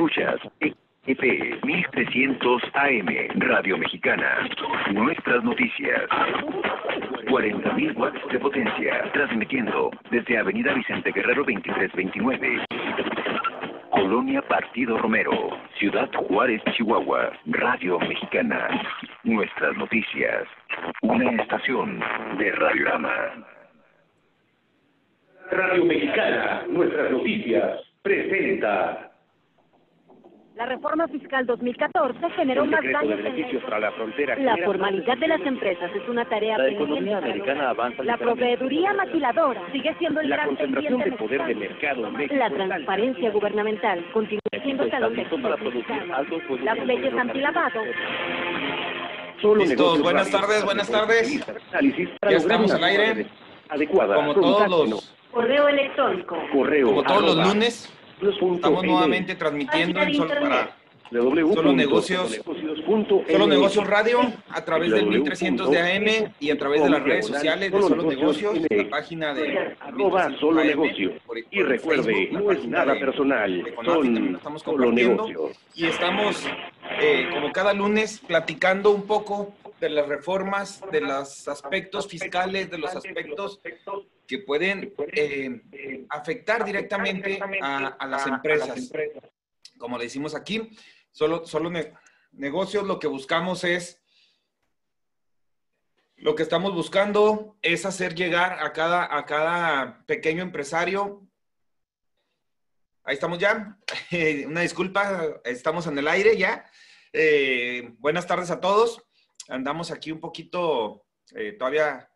Escuchas EP 1300 AM, Radio Mexicana. Nuestras noticias. 40.000 watts de potencia, transmitiendo desde Avenida Vicente Guerrero 2329. Colonia Partido Romero, Ciudad Juárez, Chihuahua, Radio Mexicana. Nuestras noticias. Una estación de Radiorama. Radio Mexicana, nuestras noticias, presenta. La reforma fiscal 2014 generó más de daños la beneficios para la frontera. La formalidad de las empresas es una tarea La pendiente. economía americana avanza La proveeduría maquiladora sigue siendo el La gran concentración de poder de mercado en México La transparencia gubernamental continúa siendo talón de Las de leyes antilavado Solo Listos, negocios buenas tardes, buenas tardes. Ya estamos al aire. Adecuada. Como todos los, correo electrónico. Correo. como todos los lunes, estamos nuevamente transmitiendo en Sol para. Solo Negocios- Solo. Negocios Radio a través del 1300 de AM y a través de las redes sociales de Solo Negocios, la página de Arroba 1300 solo negocio. Y recuerde, no es nada personal, son estamos solo compartiendo. negocios. y estamos, eh, como cada lunes, platicando un poco de las reformas, de los aspectos fiscales, de los aspectos que pueden eh, afectar directamente a, a las empresas. Como le decimos aquí, solo, solo ne- negocios lo que buscamos es, lo que estamos buscando es hacer llegar a cada, a cada pequeño empresario. Ahí estamos ya. Una disculpa, estamos en el aire ya. Eh, buenas tardes a todos. Andamos aquí un poquito eh, todavía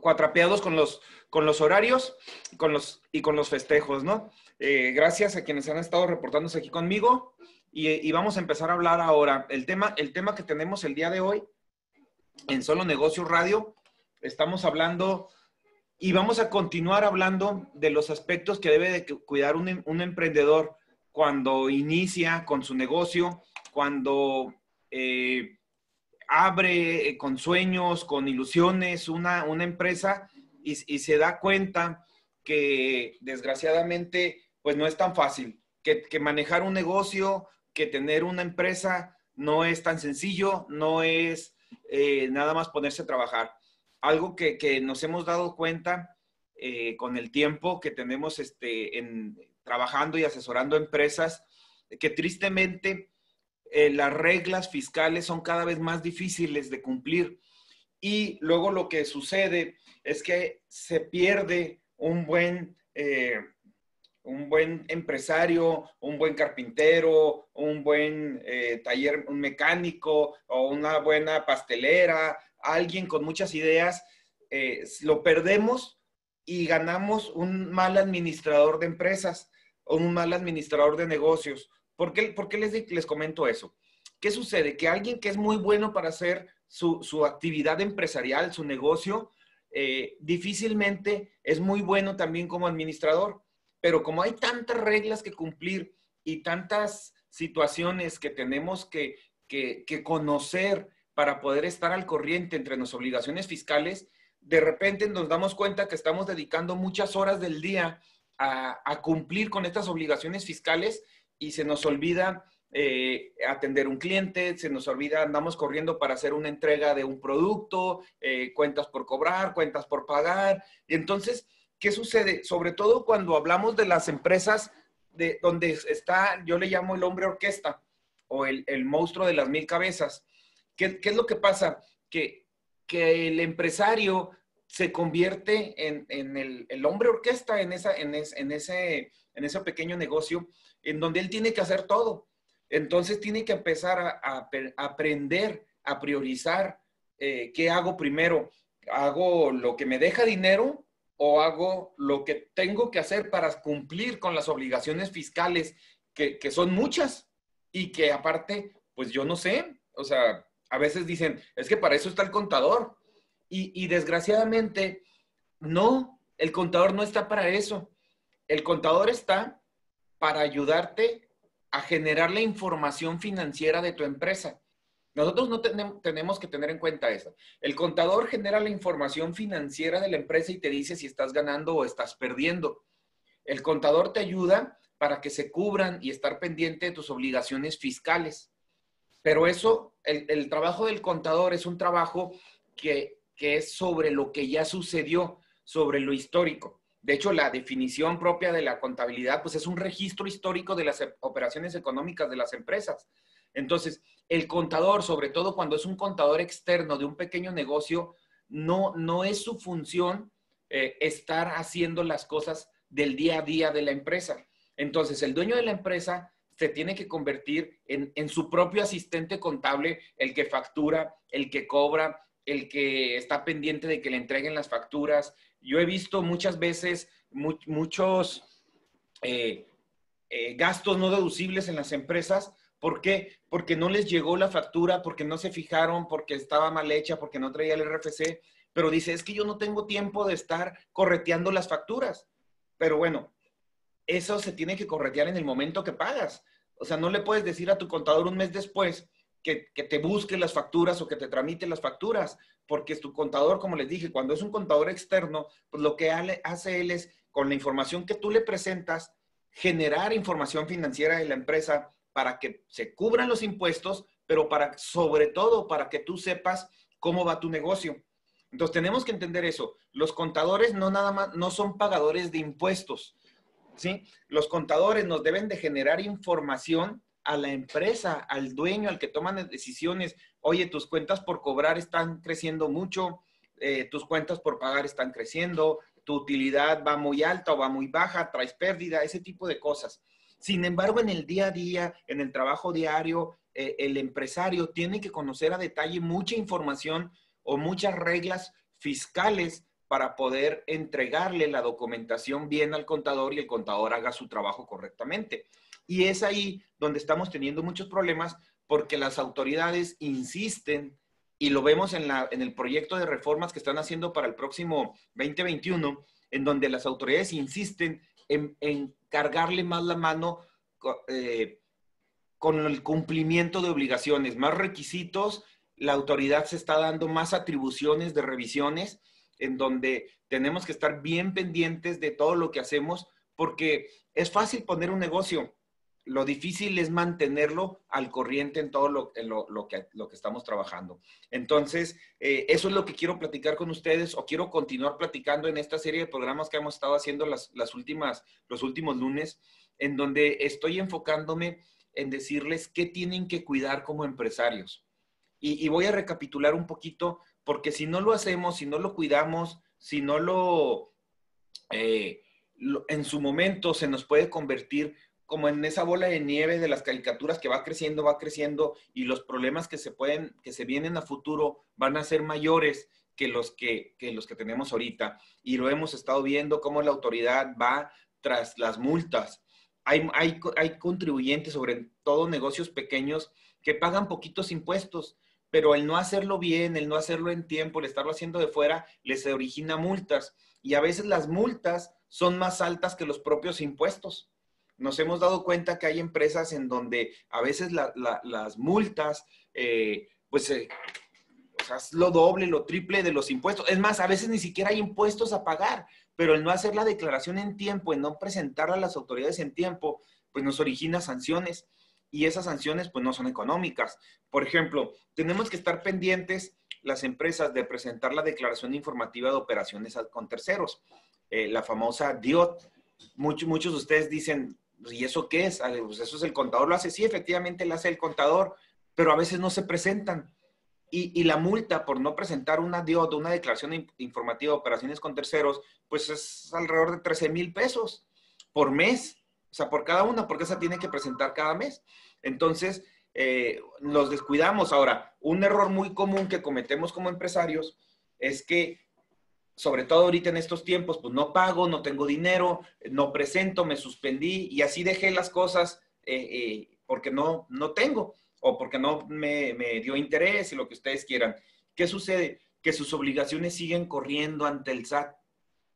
cuatrapeados con los, con los horarios con los, y con los festejos, ¿no? Eh, gracias a quienes han estado reportándose aquí conmigo y, y vamos a empezar a hablar ahora. El tema, el tema que tenemos el día de hoy en Solo Negocios Radio, estamos hablando y vamos a continuar hablando de los aspectos que debe de cu- cuidar un, em- un emprendedor cuando inicia con su negocio, cuando eh, abre eh, con sueños, con ilusiones una, una empresa y, se da cuenta que desgraciadamente pues no es tan fácil, que, que manejar un negocio, que tener una empresa no es tan sencillo, no es eh, nada más ponerse a trabajar. Algo que, que nos hemos dado cuenta eh, con el tiempo que tenemos este, en, trabajando y asesorando empresas, que tristemente eh, las reglas fiscales son cada vez más difíciles de cumplir. Y luego lo que sucede es que se pierde un buen, eh, un buen empresario, un buen carpintero, un buen eh, taller, un mecánico o una buena pastelera, alguien con muchas ideas, lo perdemos y ganamos un mal administrador de empresas o un mal administrador de negocios. ¿Por qué, por qué les, les comento eso? ¿Qué sucede? Que alguien que es muy bueno para hacer su, actividad empresarial, su negocio, eh, difícilmente es muy bueno también como administrador. Pero como hay tantas reglas que cumplir y tantas situaciones que tenemos que, conocer para poder estar al corriente entre nuestras obligaciones fiscales, de repente nos damos cuenta que estamos dedicando muchas horas del día a cumplir con estas obligaciones fiscales y se nos olvida eh, atender un cliente, se nos olvida, andamos corriendo para hacer una entrega de un producto, eh, cuentas por cobrar, cuentas por pagar. Y entonces, ¿qué sucede? Sobre todo cuando hablamos de las empresas de donde está, yo le llamo el hombre orquesta o el, el monstruo de las mil cabezas. ¿Qué, qué es lo que pasa? Que, que el empresario se convierte en, en el, el hombre orquesta en, esa, en, es- en ese, en ese pequeño negocio, en donde él tiene que hacer todo. Entonces tiene que empezar a, aprender, a priorizar eh, qué hago primero. ¿Hago lo que me deja dinero o hago lo que tengo que hacer para cumplir con las obligaciones fiscales, que, son muchas y que aparte, pues yo no sé, o sea, a veces dicen, es que para eso está el contador. Y desgraciadamente, no, el contador no está para eso. El contador está para ayudarte a generar la información financiera de tu empresa. Nosotros no tenemos, que tener en cuenta eso. El contador genera la información financiera de la empresa y te dice si estás ganando o estás perdiendo. El contador te ayuda para que se cubran y estar pendiente de tus obligaciones fiscales. Pero eso, el, trabajo del contador es un trabajo que es sobre lo que ya sucedió, sobre lo histórico. De hecho, la definición propia de la contabilidad, pues es un registro histórico de las operaciones económicas de las empresas. Entonces, el contador, sobre todo cuando es un contador externo de un pequeño negocio, no, no es su función eh, estar haciendo las cosas del día a día de la empresa. Entonces, el dueño de la empresa se tiene que convertir en, en su propio asistente contable, el que factura, el que cobra, el que está pendiente de que le entreguen las facturas. Yo he visto muchas veces muchos eh, eh, gastos no deducibles en las empresas. ¿Por qué? Porque no les llegó la factura, porque no se fijaron, porque estaba mal hecha, porque no traía el RFC. Pero dice, es que yo no tengo tiempo de estar correteando las facturas. Pero bueno, eso se tiene que corretear en el momento que pagas. O sea, no le puedes decir a tu contador un mes después, que, te busque las facturas o que te tramite las facturas, porque es tu contador, como les dije, cuando es un contador externo, pues lo que hace él es, con la información que tú le presentas, generar información financiera de la empresa para que se cubran los impuestos, pero para, sobre todo, para que tú sepas cómo va tu negocio. Entonces, tenemos que entender eso. Los contadores no nada más, no son pagadores de impuestos, ¿sí? Los contadores nos deben de generar información a la empresa, al dueño, al que toman decisiones, oye, tus cuentas por cobrar están creciendo mucho, eh, tus cuentas por pagar están creciendo, tu utilidad va muy alta o va muy baja, traes pérdida, ese tipo de cosas. Sin embargo, en el día a día, en el trabajo diario, eh, el empresario tiene que conocer a detalle mucha información o muchas reglas fiscales para poder entregarle la documentación bien al contador y el contador haga su trabajo correctamente. Y es ahí donde estamos teniendo muchos problemas porque las autoridades insisten, y lo vemos en, la, en el proyecto de reformas que están haciendo para el próximo 2021, en donde las autoridades insisten en, cargarle más la mano eh, con el cumplimiento de obligaciones, más requisitos, la autoridad se está dando más atribuciones de revisiones, en donde tenemos que estar bien pendientes de todo lo que hacemos, porque es fácil poner un negocio, lo difícil es mantenerlo al corriente en todo lo, que, estamos trabajando. Entonces, eh, eso es lo que quiero platicar con ustedes o quiero continuar platicando en esta serie de programas que hemos estado haciendo las, últimas, los últimos lunes, en donde estoy enfocándome en decirles qué tienen que cuidar como empresarios. Y, voy a recapitular un poquito, porque si no lo hacemos, si no lo cuidamos, si no lo, eh, lo en su momento se nos puede convertir como en esa bola de nieve de las caricaturas que va creciendo, va creciendo y los problemas que se pueden, que se vienen a futuro van a ser mayores que los que, los que tenemos ahorita. Y lo hemos estado viendo cómo la autoridad va tras las multas. Hay, hay, hay contribuyentes, sobre todo negocios pequeños, que pagan poquitos impuestos, pero el no hacerlo bien, el no hacerlo en tiempo, el estarlo haciendo de fuera, les origina multas. Y a veces las multas son más altas que los propios impuestos nos hemos dado cuenta que hay empresas en donde a veces las multas, eh, pues, eh, es lo doble, lo triple de los impuestos. Es más, a veces ni siquiera hay impuestos a pagar, pero el no hacer la declaración en tiempo, el no presentarla a las autoridades en tiempo, pues nos origina sanciones y esas sanciones pues no son económicas. Por ejemplo, tenemos que estar pendientes las empresas de presentar la declaración informativa de operaciones con terceros, eh, la famosa DIOT. Muchos, muchos de ustedes dicen, ¿y eso qué es? Pues eso es el contador, lo hace, sí, efectivamente lo hace el contador, pero a veces no se presentan. Y, la multa por no presentar una DIOD, una declaración informativa de operaciones con terceros, pues es alrededor de 13 mil pesos por mes, o sea, por cada una, porque esa tiene que presentar cada mes. Entonces, eh, nos descuidamos. Ahora, un error muy común que cometemos como empresarios es que sobre todo ahorita en estos tiempos, pues no pago, no tengo dinero, no presento, me suspendí y así dejé las cosas eh, eh, porque no, no tengo o porque no me, me, dio interés y lo que ustedes quieran. ¿Qué sucede? Que sus obligaciones siguen corriendo ante el SAT.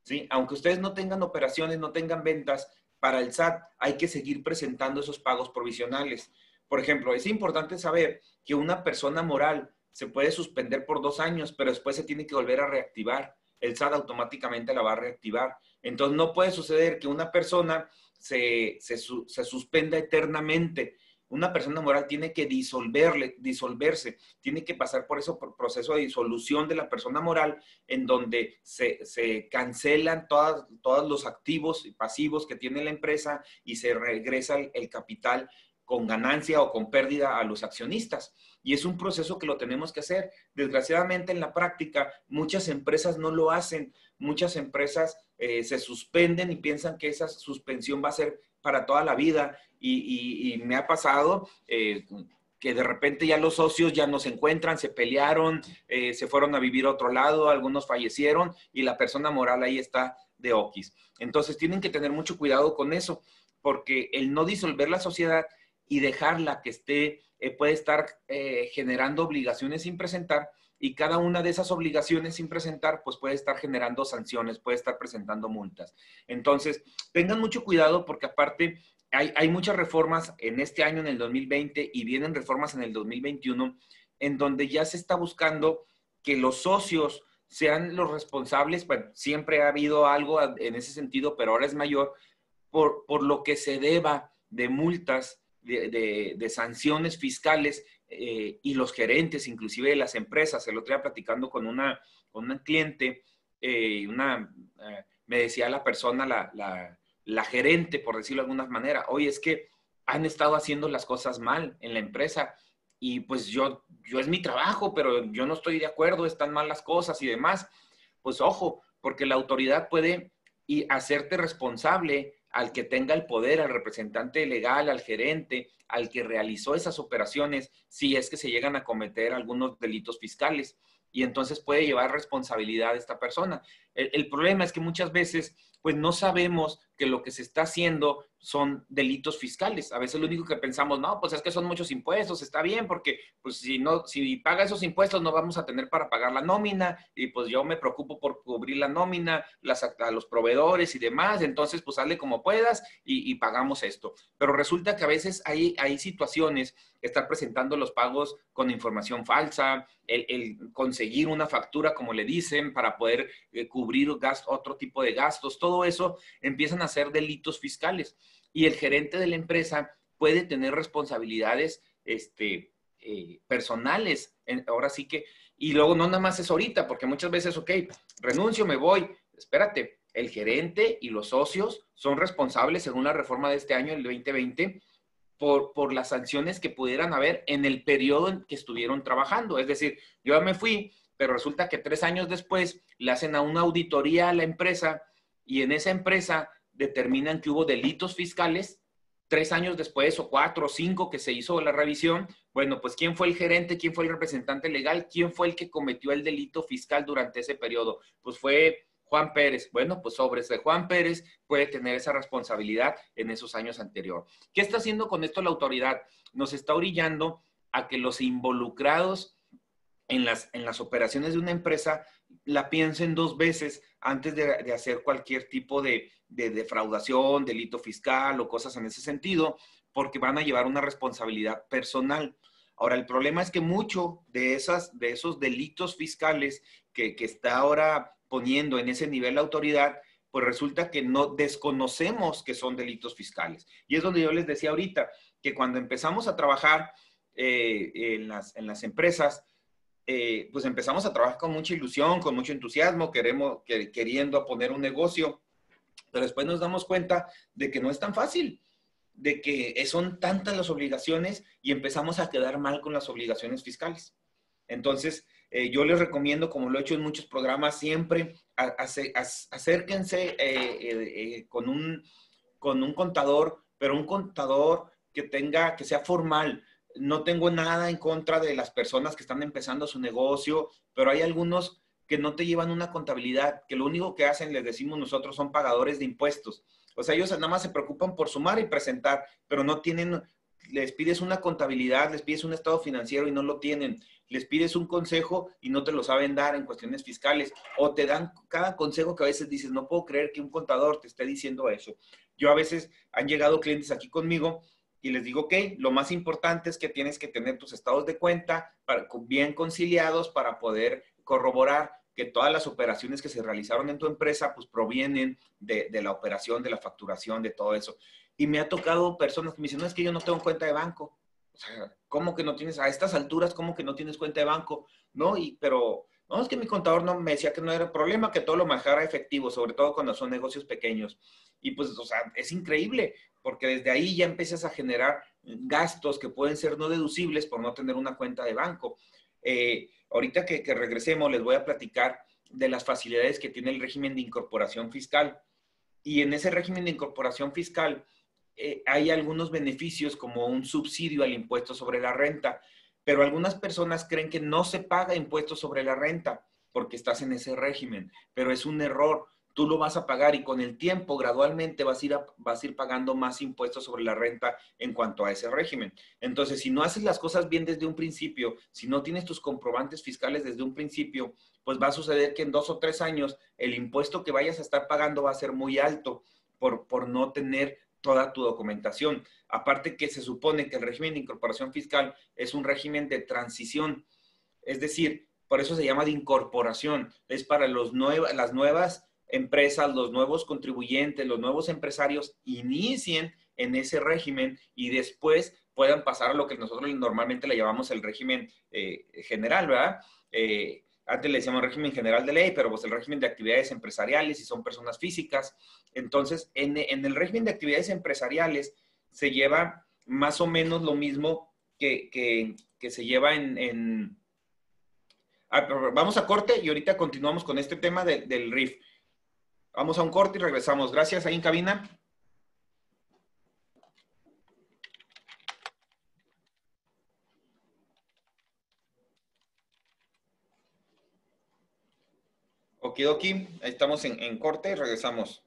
¿sí? Aunque ustedes no tengan operaciones, no tengan ventas, para el SAT hay que seguir presentando esos pagos provisionales. Por ejemplo, es importante saber que una persona moral se puede suspender por dos años, pero después se tiene que volver a reactivar el SAT automáticamente la va a reactivar. Entonces no puede suceder que una persona se, se, suspenda eternamente una persona moral tiene que disolverle, disolverse, tiene que pasar por ese proceso de disolución de la persona moral en donde se, cancelan todas, todos los activos y pasivos que tiene la empresa y se regresa el, capital con ganancia o con pérdida a los accionistas. Y es un proceso que lo tenemos que hacer. Desgraciadamente en la práctica muchas empresas no lo hacen, muchas empresas eh, se suspenden y piensan que esa suspensión va a ser para toda la vida y, me ha pasado eh, que de repente ya los socios ya no se encuentran, se pelearon, eh, se fueron a vivir a otro lado, algunos fallecieron y la persona moral ahí está de oquis. Entonces tienen que tener mucho cuidado con eso, porque el no disolver la sociedad y dejarla que esté, eh, puede estar generando obligaciones sin presentar y cada una de esas obligaciones sin presentar, pues puede estar generando sanciones, puede estar presentando multas. Entonces, tengan mucho cuidado porque aparte hay, muchas reformas en este año, en el 2020, y vienen reformas en el 2021, en donde ya se está buscando que los socios sean los responsables, bueno, siempre ha habido algo en ese sentido, pero ahora es mayor, por, por lo que se deba de multas, de, de, sanciones fiscales eh, y los gerentes, inclusive de las empresas. El otro día platicando con una, con una cliente, eh, una, eh, me decía la persona, la, la la gerente, por decirlo de alguna manera, oye, es que han estado haciendo las cosas mal en la empresa y pues yo, yo es mi trabajo, pero yo no estoy de acuerdo, están mal las cosas y demás. Pues ojo, porque la autoridad puede y hacerte responsable al que tenga el poder, al representante legal, al gerente, al que realizó esas operaciones, si es que se llegan a cometer algunos delitos fiscales. Y entonces puede llevar responsabilidad a esta persona. El, el problema es que muchas veces pues no sabemos lo que se está haciendo son delitos fiscales. A veces lo único que pensamos, no, pues es que son muchos impuestos, está bien, porque pues si no, si paga esos impuestos no vamos a tener para pagar la nómina y pues yo me preocupo por cubrir la nómina, las, a los proveedores y demás, entonces pues hazle como puedas y, pagamos esto. Pero resulta que a veces hay, hay situaciones, estar presentando los pagos con información falsa, el, conseguir una factura, como le dicen, para poder eh, cubrir otro tipo de gastos, todo eso empiezan a ser delitos fiscales. Y el gerente de la empresa puede tener responsabilidades este, eh, personales. ahora sí que, y luego no nada más es ahorita, porque muchas veces, ok, renuncio, me voy. Espérate, el gerente y los socios son responsables, según la reforma de este año, el 2020, por, por, las sanciones que pudieran haber en el periodo en que estuvieron trabajando. Es decir, yo me fui, pero resulta que tres años después le hacen a una auditoría a la empresa y en esa empresa determinan que hubo delitos fiscales tres años después o cuatro o cinco que se hizo la revisión, bueno, pues quién fue el gerente, quién fue el representante legal, quién fue el que cometió el delito fiscal durante ese periodo. Pues fue Juan Pérez. Bueno, pues sobre ese Juan Pérez puede tener esa responsabilidad en esos años anteriores. ¿Qué está haciendo con esto la autoridad? Nos está orillando a que los involucrados en las, en las operaciones de una empresa la piensen dos veces antes de, hacer cualquier tipo de, defraudación, delito fiscal o cosas en ese sentido, porque van a llevar una responsabilidad personal. Ahora, el problema es que mucho de, esas, de esos delitos fiscales que, que está ahora poniendo en ese nivel la autoridad, pues resulta que no desconocemos que son delitos fiscales. Y es donde yo les decía ahorita, que cuando empezamos a trabajar eh, en, las, en las empresas, eh, pues empezamos a trabajar con mucha ilusión, con mucho entusiasmo, queremos, queriendo poner un negocio, pero después nos damos cuenta de que no es tan fácil, de que son tantas las obligaciones y empezamos a quedar mal con las obligaciones fiscales. Entonces, eh, yo les recomiendo, como lo he hecho en muchos programas, siempre acérquense eh, con, un, con un contador, pero un contador que tenga, que sea formal, no tengo nada en contra de las personas que están empezando su negocio, pero hay algunos que no te llevan una contabilidad, que lo único que hacen, les decimos nosotros, son pagadores de impuestos. O sea, ellos nada más se preocupan por sumar y presentar, pero no tienen, les pides una contabilidad, les pides un estado financiero y no lo tienen. Les pides un consejo y no te lo saben dar en cuestiones fiscales. O te dan cada consejo que a veces dices, no puedo creer que un contador te esté diciendo eso. Yo a veces han llegado clientes aquí conmigo y les digo, ok, lo más importante es que tienes que tener tus estados de cuenta bien conciliados para poder corroborar que todas las operaciones que se realizaron en tu empresa pues provienen de, de, la operación, de la facturación, de todo eso. Y me ha tocado personas que me dicen, no, es que yo no tengo cuenta de banco. O sea, ¿cómo que no tienes, a estas alturas, cómo que no tienes cuenta de banco? No, y, pero, no, es que mi contador no me decía que no era problema, que todo lo manejara efectivo, sobre todo cuando son negocios pequeños. Y pues, o sea, es increíble, porque desde ahí ya empiezas a generar gastos que pueden ser no deducibles por no tener una cuenta de banco. Eh, ahorita que, que, regresemos, les voy a platicar de las facilidades que tiene el régimen de incorporación fiscal. Y en ese régimen de incorporación fiscal eh, hay algunos beneficios como un subsidio al impuesto sobre la renta, pero algunas personas creen que no se paga impuesto sobre la renta porque estás en ese régimen, pero es un error tú lo vas a pagar y con el tiempo gradualmente vas a, ir vas a ir pagando más impuestos sobre la renta en cuanto a ese régimen. Entonces, si no haces las cosas bien desde un principio, si no tienes tus comprobantes fiscales desde un principio, pues va a suceder que en dos o tres años el impuesto que vayas a estar pagando va a ser muy alto por, por no tener toda tu documentación. Aparte que se supone que el régimen de incorporación fiscal es un régimen de transición, es decir, por eso se llama de incorporación, es para los las nuevas empresas, los nuevos contribuyentes, los nuevos empresarios inicien en ese régimen y después puedan pasar a lo que nosotros normalmente le llamamos el régimen eh, general, ¿verdad? Eh, antes le decíamos régimen general de ley, pero pues el régimen de actividades empresariales y son personas físicas. Entonces, en, en el régimen de actividades empresariales se lleva más o menos lo mismo que, que, que se lleva en... vamos a corte y ahorita continuamos con este tema de, del RIF. Vamos a un corte y regresamos. Gracias, ahí en cabina. Okidoki, estamos en, en corte y regresamos.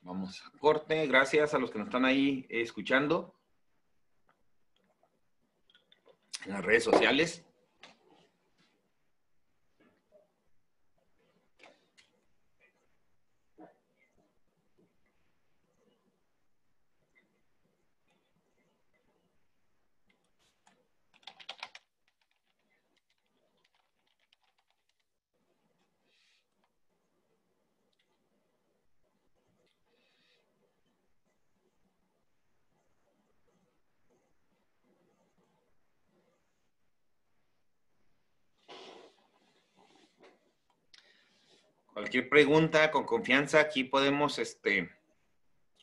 Vamos a corte. Gracias a los que nos están ahí escuchando en las redes sociales. Cualquier pregunta con confianza, aquí podemos este,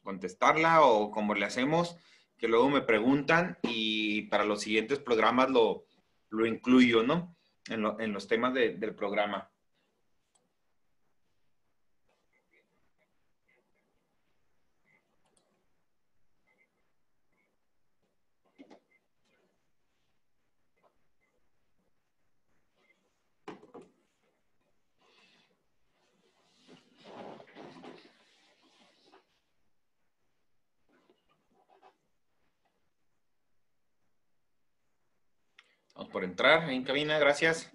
contestarla o como le hacemos, que luego me preguntan y para los siguientes programas lo, lo incluyo, ¿no? En, lo, en los temas de, del programa. Vamos por entrar en cabina, gracias.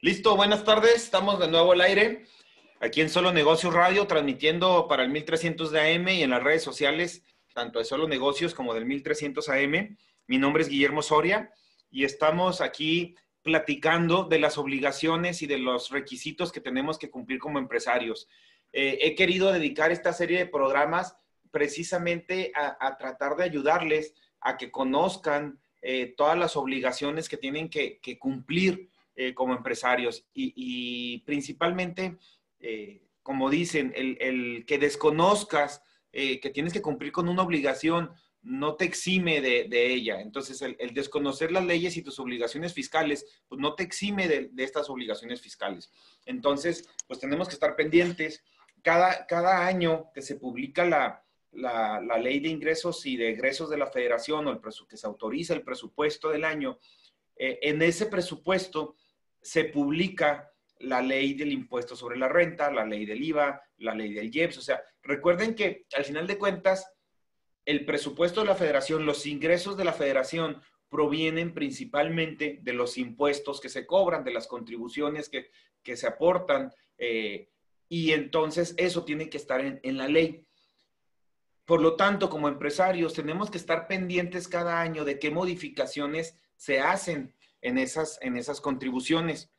Listo, buenas tardes. Estamos de nuevo al aire. Aquí en Solo Negocios Radio, transmitiendo para el 1300 de AM y en las redes sociales, tanto de Solo Negocios como del 1300 AM. Mi nombre es Guillermo Soria y estamos aquí platicando de las obligaciones y de los requisitos que tenemos que cumplir como empresarios. Eh, he querido dedicar esta serie de programas precisamente a, tratar de ayudarles a que conozcan eh, todas las obligaciones que tienen que, cumplir eh, como empresarios y, principalmente, como dicen, el, que desconozcas que tienes que cumplir con una obligación no te exime de, ella. Entonces, el, desconocer las leyes y tus obligaciones fiscales, pues no te exime de, estas obligaciones fiscales. Entonces, pues tenemos que estar pendientes. Cada, cada año que se publica la, la, la, ley de ingresos y de egresos de la federación o el que se autoriza el presupuesto del año, eh, en ese presupuesto se publica la ley del impuesto sobre la renta, la ley del IVA, la ley del IEPS. O sea, recuerden que al final de cuentas, el presupuesto de la federación, los ingresos de la federación provienen principalmente de los impuestos que se cobran, de las contribuciones que, se aportan, eh, y entonces eso tiene que estar en, en la ley. Por lo tanto, como empresarios, tenemos que estar pendientes cada año de qué modificaciones se hacen en esas, en esas contribuciones,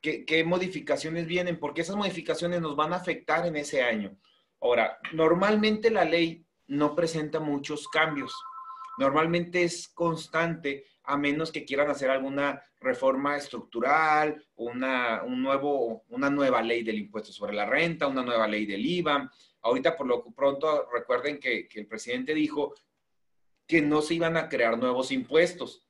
qué, qué modificaciones vienen, porque esas modificaciones nos van a afectar en ese año. Ahora, normalmente la ley no presenta muchos cambios. Normalmente es constante, a menos que quieran hacer alguna reforma estructural, una, un nuevo, una nueva ley del impuesto sobre la renta, una nueva ley del IVA. Ahorita, por lo pronto, recuerden que, que el presidente dijo que no se iban a crear nuevos impuestos.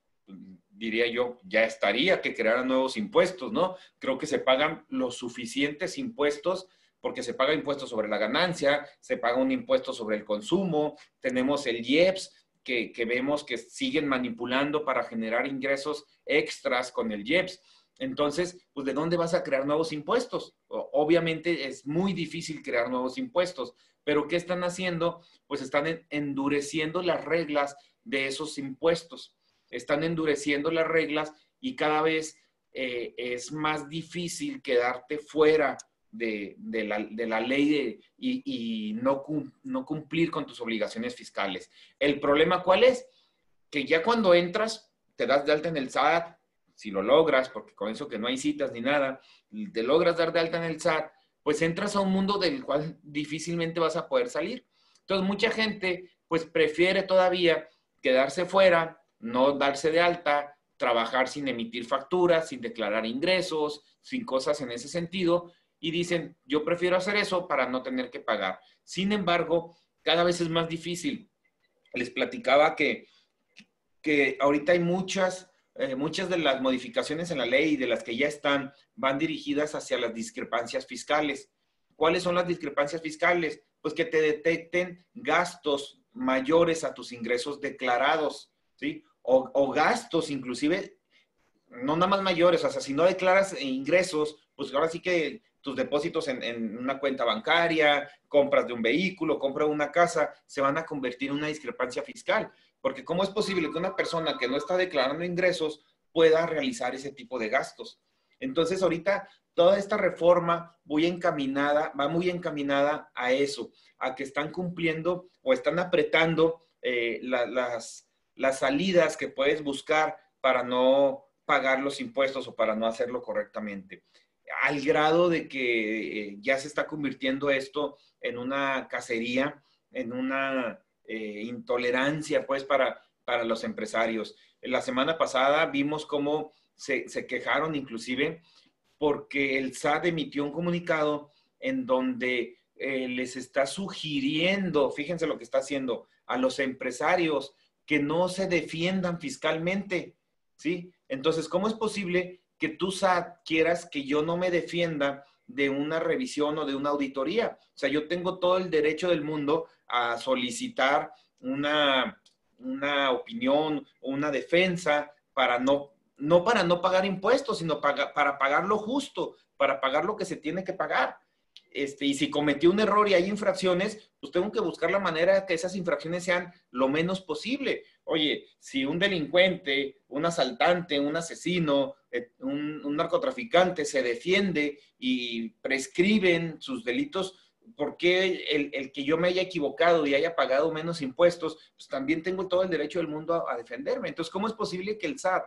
Diría yo, ya estaría que crearan nuevos impuestos, ¿no? Creo que se pagan los suficientes impuestos porque se paga impuesto sobre la ganancia, se paga un impuesto sobre el consumo, tenemos el IEPS, que, vemos que siguen manipulando para generar ingresos extras con el IEPS. Entonces, pues, ¿de dónde vas a crear nuevos impuestos? Obviamente es muy difícil crear nuevos impuestos, pero ¿qué están haciendo? Pues están endureciendo las reglas de esos impuestos. Están endureciendo las reglas y cada vez eh, es más difícil quedarte fuera de, la, ley y, no, no cumplir con tus obligaciones fiscales. El problema cuál es? Que ya cuando entras, te das de alta en el SAT, si lo logras, porque con eso que no hay citas ni nada, te logras dar de alta en el SAT, pues entras a un mundo del cual difícilmente vas a poder salir. Entonces, mucha gente pues prefiere todavía quedarse fuera, no darse de alta, trabajar sin emitir facturas, sin declarar ingresos, sin cosas en ese sentido, y dicen, yo prefiero hacer eso para no tener que pagar. Sin embargo, cada vez es más difícil. Les platicaba que, que ahorita hay muchas, eh, muchas de las modificaciones en la ley de las que ya están van dirigidas hacia las discrepancias fiscales. ¿Cuáles son las discrepancias fiscales? Pues que te detecten gastos mayores a tus ingresos declarados, ¿sí? O gastos inclusive, no nada más mayores, o sea, si no declaras ingresos, pues ahora sí que tus depósitos en, una cuenta bancaria, compras de un vehículo, compra de una casa, se van a convertir en una discrepancia fiscal. Porque ¿cómo es posible que una persona que no está declarando ingresos pueda realizar ese tipo de gastos? Entonces, ahorita toda esta reforma muy encaminada, va muy encaminada a eso, a que están cumpliendo o están apretando eh, las, las salidas que puedes buscar para no pagar los impuestos o para no hacerlo correctamente al grado de que eh, ya se está convirtiendo esto en una cacería, en una eh, intolerancia, pues, para, para los empresarios. La semana pasada vimos cómo se, quejaron inclusive porque el SAT emitió un comunicado en donde eh, les está sugiriendo, fíjense lo que está haciendo, a los empresarios que no se defiendan fiscalmente, ¿sí? Entonces, ¿cómo es posible que tú quieras que yo no me defienda de una revisión o de una auditoría. O sea, yo tengo todo el derecho del mundo a solicitar una, una opinión o una defensa para no, no para no pagar impuestos, sino para, para pagar lo justo, para pagar lo que se tiene que pagar. Este, y si cometí un error y hay infracciones, pues tengo que buscar la manera que esas infracciones sean lo menos posible. Oye, si un delincuente, un asaltante, un asesino, eh, un, narcotraficante se defiende y prescriben sus delitos, ¿por qué el, que yo me haya equivocado y haya pagado menos impuestos? Pues también tengo todo el derecho del mundo a, defenderme. Entonces, ¿cómo es posible que el SAT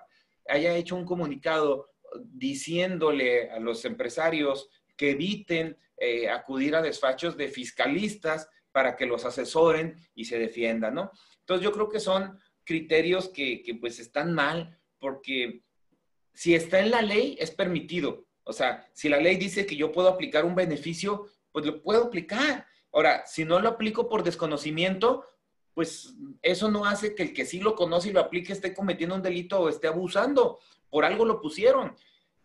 haya hecho un comunicado diciéndole a los empresarios que eviten eh, acudir a despachos de fiscalistas para que los asesoren y se defiendan, ¿no? Entonces yo creo que son criterios que, pues están mal porque si está en la ley es permitido. O sea, si la ley dice que yo puedo aplicar un beneficio, pues lo puedo aplicar. Ahora, si no lo aplico por desconocimiento, pues eso no hace que el que sí lo conoce y lo aplique esté cometiendo un delito o esté abusando. Por algo lo pusieron.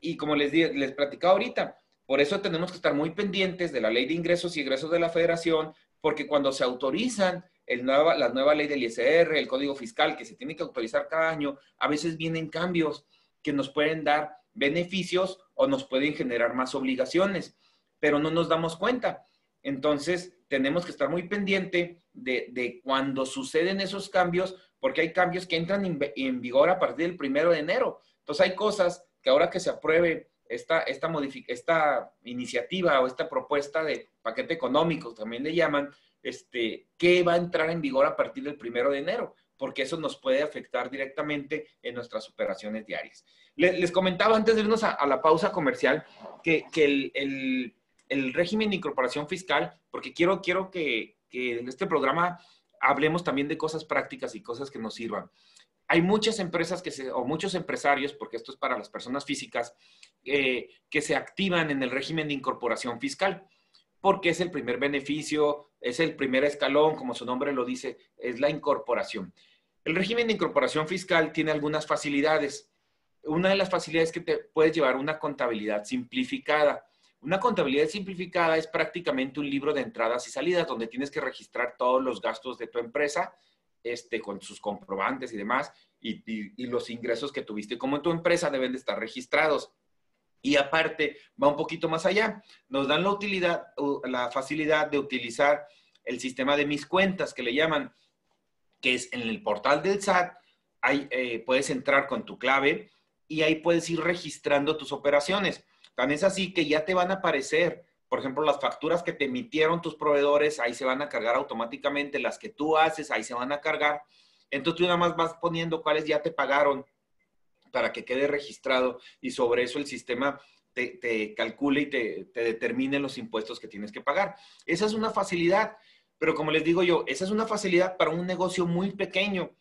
Y como les, les platicaba ahorita, por eso tenemos que estar muy pendientes de la ley de ingresos y egresos de la federación, porque cuando se autorizan el nueva, la nueva ley del ISR, el código fiscal que se tiene que autorizar cada año, a veces vienen cambios que nos pueden dar beneficios o nos pueden generar más obligaciones, pero no nos damos cuenta. Entonces, tenemos que estar muy pendiente de, cuando suceden esos cambios, porque hay cambios que entran en, vigor a partir del primero de enero. Entonces, hay cosas que ahora que se apruebe esta, esta, esta iniciativa o esta propuesta de paquete económico, también le llaman, este, que va a entrar en vigor a partir del primero de enero, porque eso nos puede afectar directamente en nuestras operaciones diarias. Les, comentaba antes de irnos a, la pausa comercial que, el el régimen de incorporación fiscal, porque quiero, quiero que, en este programa hablemos también de cosas prácticas y cosas que nos sirvan. Hay muchas empresas que se, o muchos empresarios, porque esto es para las personas físicas, eh, que se activan en el régimen de incorporación fiscal, porque es el primer beneficio, es el primer escalón, como su nombre lo dice, es la incorporación. El régimen de incorporación fiscal tiene algunas facilidades. Una de las facilidades es que te puedes llevar una contabilidad simplificada. Una contabilidad simplificada es prácticamente un libro de entradas y salidas donde tienes que registrar todos los gastos de tu empresa este, con sus comprobantes y demás, y, los ingresos que tuviste como en tu empresa deben de estar registrados. Y aparte, va un poquito más allá. Nos dan la utilidad, la facilidad de utilizar el sistema de mis cuentas, que le llaman, que es en el portal del SAT, ahí eh, puedes entrar con tu clave y ahí puedes ir registrando tus operaciones. Tan es así que ya te van a aparecer, por ejemplo, las facturas que te emitieron tus proveedores, ahí se van a cargar automáticamente, las que tú haces, ahí se van a cargar. Entonces tú nada más vas poniendo cuáles ya te pagaron para que quede registrado y sobre eso el sistema te, calcule y te, te determine los impuestos que tienes que pagar. Esa es una facilidad, pero como les digo yo, esa es una facilidad para un negocio muy pequeño,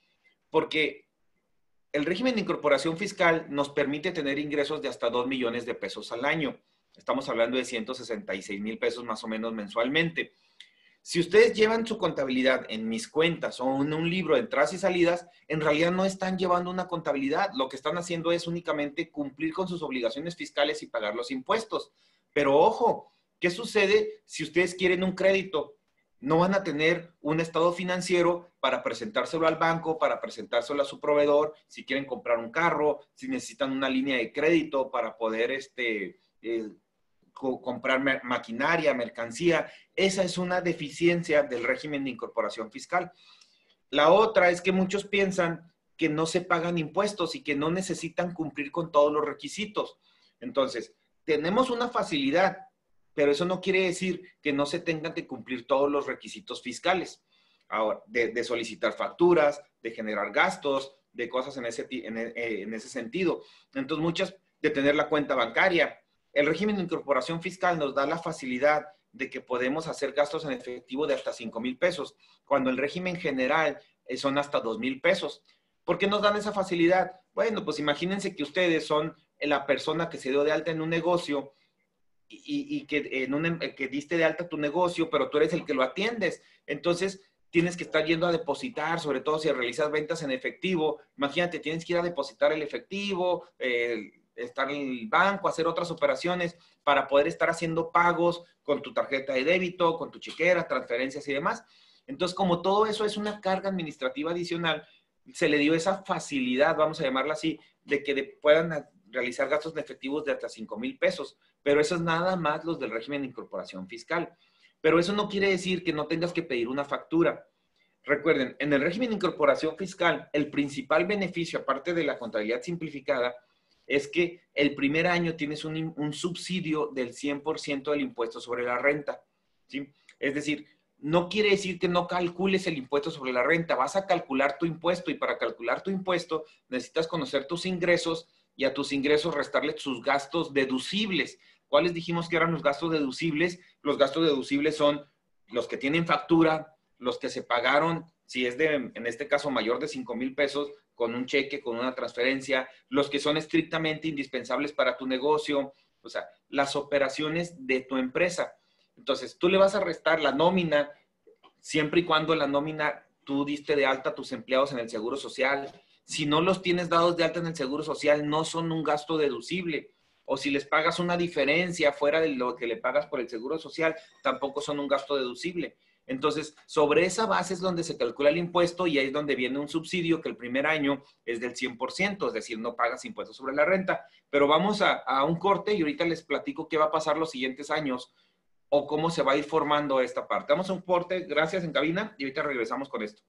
porque el régimen de incorporación fiscal nos permite tener ingresos de hasta 2 millones de pesos al año. Estamos hablando de 166 mil pesos más o menos mensualmente. Si ustedes llevan su contabilidad en mis cuentas o en un libro de entradas y salidas, en realidad no están llevando una contabilidad. Lo que están haciendo es únicamente cumplir con sus obligaciones fiscales y pagar los impuestos. Pero ojo, ¿qué sucede si ustedes quieren un crédito? no van a tener un estado financiero para presentárselo al banco, para presentárselo a su proveedor, si quieren comprar un carro, si necesitan una línea de crédito para poder este, eh, comprar maquinaria, mercancía. Esa es una deficiencia del régimen de incorporación fiscal. La otra es que muchos piensan que no se pagan impuestos y que no necesitan cumplir con todos los requisitos. Entonces, tenemos una facilidad pero eso no quiere decir que no se tengan que cumplir todos los requisitos fiscales. Ahora, de, solicitar facturas, de generar gastos, de cosas en ese, eh, en, ese sentido. Entonces, muchas de tener la cuenta bancaria. El régimen de incorporación fiscal nos da la facilidad de que podemos hacer gastos en efectivo de hasta 5 mil pesos, cuando el régimen general eh, son hasta 2 mil pesos. ¿Por qué nos dan esa facilidad? Bueno, pues imagínense que ustedes son la persona que se dio de alta en un negocio y, que, en un, em, que diste de alta tu negocio, pero tú eres el que lo atiendes. Entonces, tienes que estar yendo a depositar, sobre todo si realizas ventas en efectivo. Imagínate, tienes que ir a depositar el efectivo, estar en el banco, hacer otras operaciones para poder estar haciendo pagos con tu tarjeta de débito, con tu chequera, transferencias y demás. Entonces, como todo eso es una carga administrativa adicional, se le dio esa facilidad, vamos a llamarla así, de que puedan realizar gastos en efectivos de hasta 5 mil pesos, pero eso es nada más los del régimen de incorporación fiscal. Pero eso no quiere decir que no tengas que pedir una factura. Recuerden, en el régimen de incorporación fiscal, el principal beneficio, aparte de la contabilidad simplificada, es que el primer año tienes un, subsidio del 100% del impuesto sobre la renta. ¿sí? Es decir, no quiere decir que no calcules el impuesto sobre la renta, vas a calcular tu impuesto y para calcular tu impuesto necesitas conocer tus ingresos y a tus ingresos restarle sus gastos deducibles. ¿Cuáles dijimos que eran los gastos deducibles? Los gastos deducibles son los que tienen factura, los que se pagaron, si es de, en este caso, mayor de 5 mil pesos, con un cheque, con una transferencia, los que son estrictamente indispensables para tu negocio, o sea, las operaciones de tu empresa. Entonces, tú le vas a restar la nómina, siempre y cuando la nómina tú diste de alta a tus empleados en el Seguro Social, si no los tienes dados de alta en el Seguro Social, no son un gasto deducible. O si les pagas una diferencia fuera de lo que le pagas por el Seguro Social, tampoco son un gasto deducible. Entonces, sobre esa base es donde se calcula el impuesto y ahí es donde viene un subsidio que el primer año es del 100%, es decir, no pagas impuestos sobre la renta. Pero vamos a, un corte y ahorita les platico qué va a pasar los siguientes años o cómo se va a ir formando esta parte. Vamos a un corte, gracias en cabina y ahorita regresamos con esto.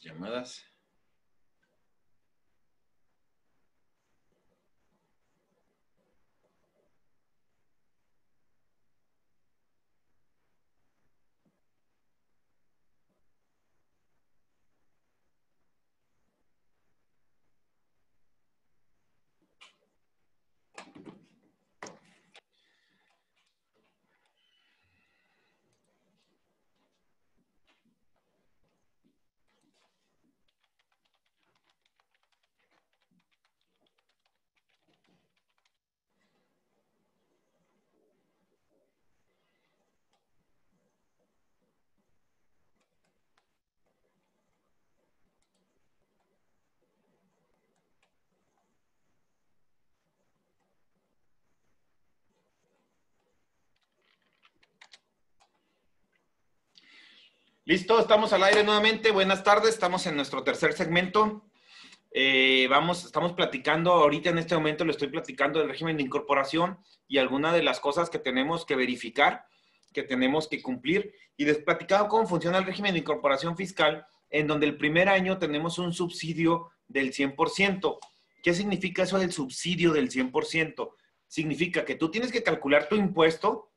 Llamadas. Listo, estamos al aire nuevamente. Buenas tardes, estamos en nuestro tercer segmento. Eh, vamos, estamos platicando, ahorita en este momento le estoy platicando del régimen de incorporación y algunas de las cosas que tenemos que verificar, que tenemos que cumplir. Y les platicado cómo funciona el régimen de incorporación fiscal, en donde el primer año tenemos un subsidio del 100%. ¿Qué significa eso del subsidio del 100%? Significa que tú tienes que calcular tu impuesto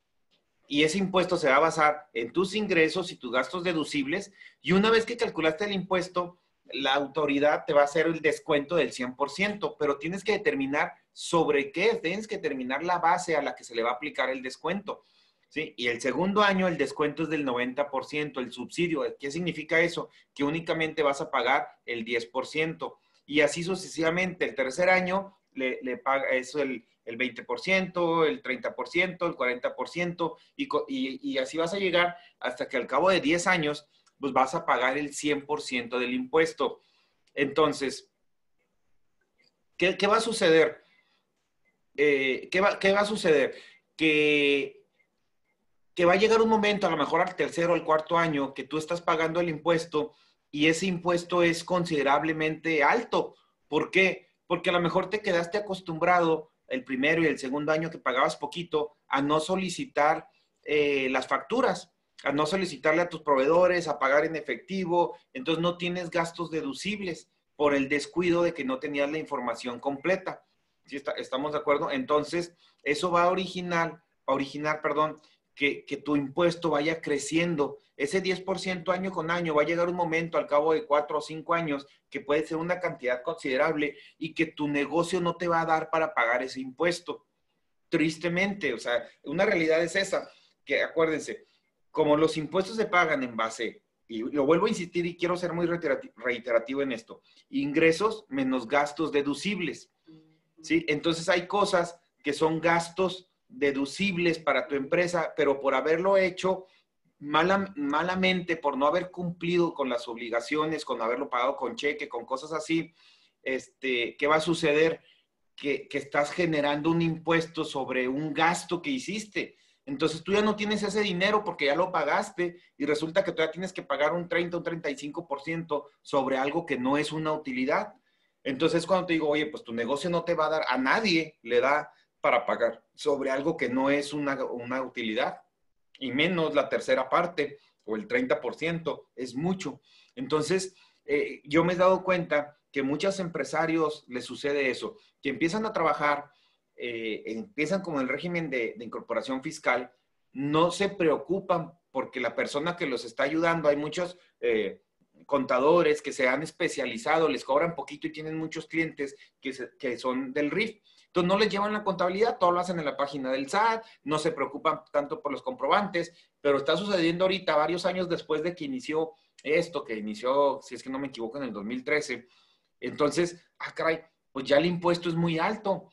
y ese impuesto se va a basar en tus ingresos y tus gastos deducibles. Y una vez que calculaste el impuesto, la autoridad te va a hacer el descuento del 100%, pero tienes que determinar sobre qué, tienes que determinar la base a la que se le va a aplicar el descuento. ¿sí? Y el segundo año el descuento es del 90%, el subsidio. ¿Qué significa eso? Que únicamente vas a pagar el 10%. Y así sucesivamente, el tercer año le, le paga eso el el 20%, el 30%, el 40%, y, y, y, así vas a llegar hasta que al cabo de 10 años, pues vas a pagar el 100% del impuesto. Entonces, ¿qué, qué va a suceder? Eh, ¿qué, va, ¿qué, va, a suceder? Que, que va a llegar un momento, a lo mejor al tercero o al cuarto año, que tú estás pagando el impuesto y ese impuesto es considerablemente alto. ¿Por qué? Porque a lo mejor te quedaste acostumbrado el primero y el segundo año que pagabas poquito, a no solicitar eh, las facturas, a no solicitarle a tus proveedores, a pagar en efectivo, entonces no tienes gastos deducibles por el descuido de que no tenías la información completa. ¿Sí está, estamos de acuerdo? Entonces, eso va a originar, a originar, perdón, que, que, tu impuesto vaya creciendo. Ese 10% año con año va a llegar un momento al cabo de cuatro o cinco años que puede ser una cantidad considerable y que tu negocio no te va a dar para pagar ese impuesto. Tristemente, o sea, una realidad es esa, que acuérdense, como los impuestos se pagan en base, y lo vuelvo a insistir y quiero ser muy reiterativo en esto, ingresos menos gastos deducibles. ¿sí? Entonces hay cosas que son gastos deducibles para tu empresa, pero por haberlo hecho mala, malamente, por no haber cumplido con las obligaciones, con haberlo pagado con cheque, con cosas así, este, ¿qué va a suceder? Que, estás generando un impuesto sobre un gasto que hiciste. Entonces tú ya no tienes ese dinero porque ya lo pagaste y resulta que todavía tienes que pagar un 30 o 35% sobre algo que no es una utilidad. Entonces cuando te digo, oye, pues tu negocio no te va a dar, a nadie le da para pagar sobre algo que no es una utilidad, y menos la tercera parte o el 30%, es mucho. Entonces, eh, yo me he dado cuenta que muchos empresarios les sucede eso, que empiezan a trabajar, eh, empiezan con el régimen de, incorporación fiscal, no se preocupan porque la persona que los está ayudando, hay muchos eh, contadores que se han especializado, les cobran poquito y tienen muchos clientes que, que son del RIF. Entonces no les llevan la contabilidad, todo lo hacen en la página del SAT, no se preocupan tanto por los comprobantes, pero está sucediendo ahorita, varios años después de que inició esto, que inició, si es que no me equivoco, en el 2013. Entonces, ah, caray, pues ya el impuesto es muy alto.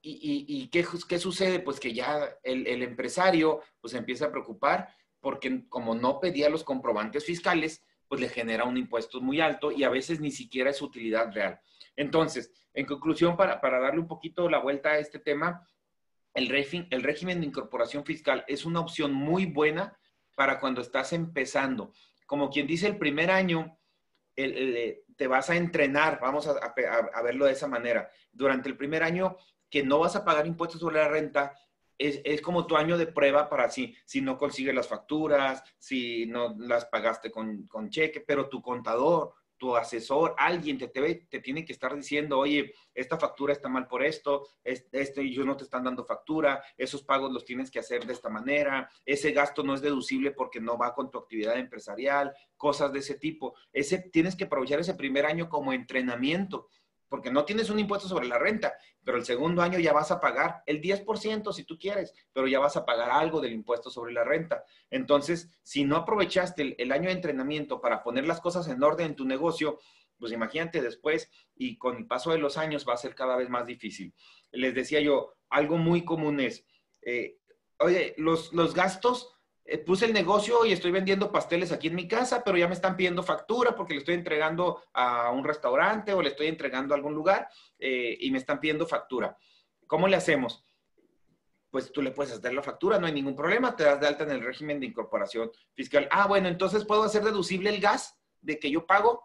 ¿Y, qué, sucede? Pues que ya el, el empresario pues empieza a preocupar porque como no pedía los comprobantes fiscales, pues le genera un impuesto muy alto y a veces ni siquiera es utilidad real. Entonces, en conclusión, para, darle un poquito la vuelta a este tema, el, el régimen de incorporación fiscal es una opción muy buena para cuando estás empezando. Como quien dice, el primer año te vas a entrenar, vamos a, a, verlo de esa manera. Durante el primer año que no vas a pagar impuestos sobre la renta, es, como tu año de prueba para si, si no consigues las facturas, si no las pagaste con, con cheque, pero tu contador, tu asesor, alguien te, te, te, tiene que estar diciendo, oye, esta factura está mal por esto, esto y yo no te están dando factura, esos pagos los tienes que hacer de esta manera, ese gasto no es deducible porque no va con tu actividad empresarial, cosas de ese tipo. Ese, tienes que aprovechar ese primer año como entrenamiento porque no tienes un impuesto sobre la renta, pero el segundo año ya vas a pagar el 10% si tú quieres, pero ya vas a pagar algo del impuesto sobre la renta. Entonces, si no aprovechaste el, año de entrenamiento para poner las cosas en orden en tu negocio, pues imagínate después y con el paso de los años va a ser cada vez más difícil. Les decía yo, algo muy común es, eh, oye, los, los gastos eh, puse el negocio y estoy vendiendo pasteles aquí en mi casa, pero ya me están pidiendo factura porque le estoy entregando a un restaurante o le estoy entregando a algún lugar eh, y me están pidiendo factura. ¿Cómo le hacemos? Pues tú le puedes hacer la factura, no hay ningún problema, te das de alta en el régimen de incorporación fiscal. Ah, bueno, entonces puedo hacer deducible el gas de que yo pago.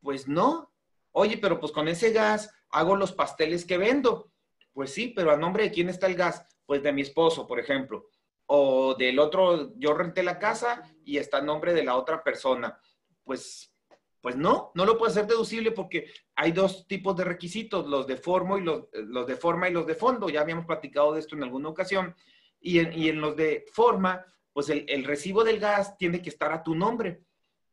Pues no. Oye, pero pues con ese gas hago los pasteles que vendo. Pues sí, pero a nombre de quién está el gas? Pues de mi esposo, por ejemplo o del otro, yo renté la casa y está en nombre de la otra persona. Pues, pues no, no lo puede hacer deducible porque hay dos tipos de requisitos, los de forma y los, los de forma y los de fondo. Ya habíamos platicado de esto en alguna ocasión. Y en, y en los de forma, pues el, el, recibo del gas tiene que estar a tu nombre,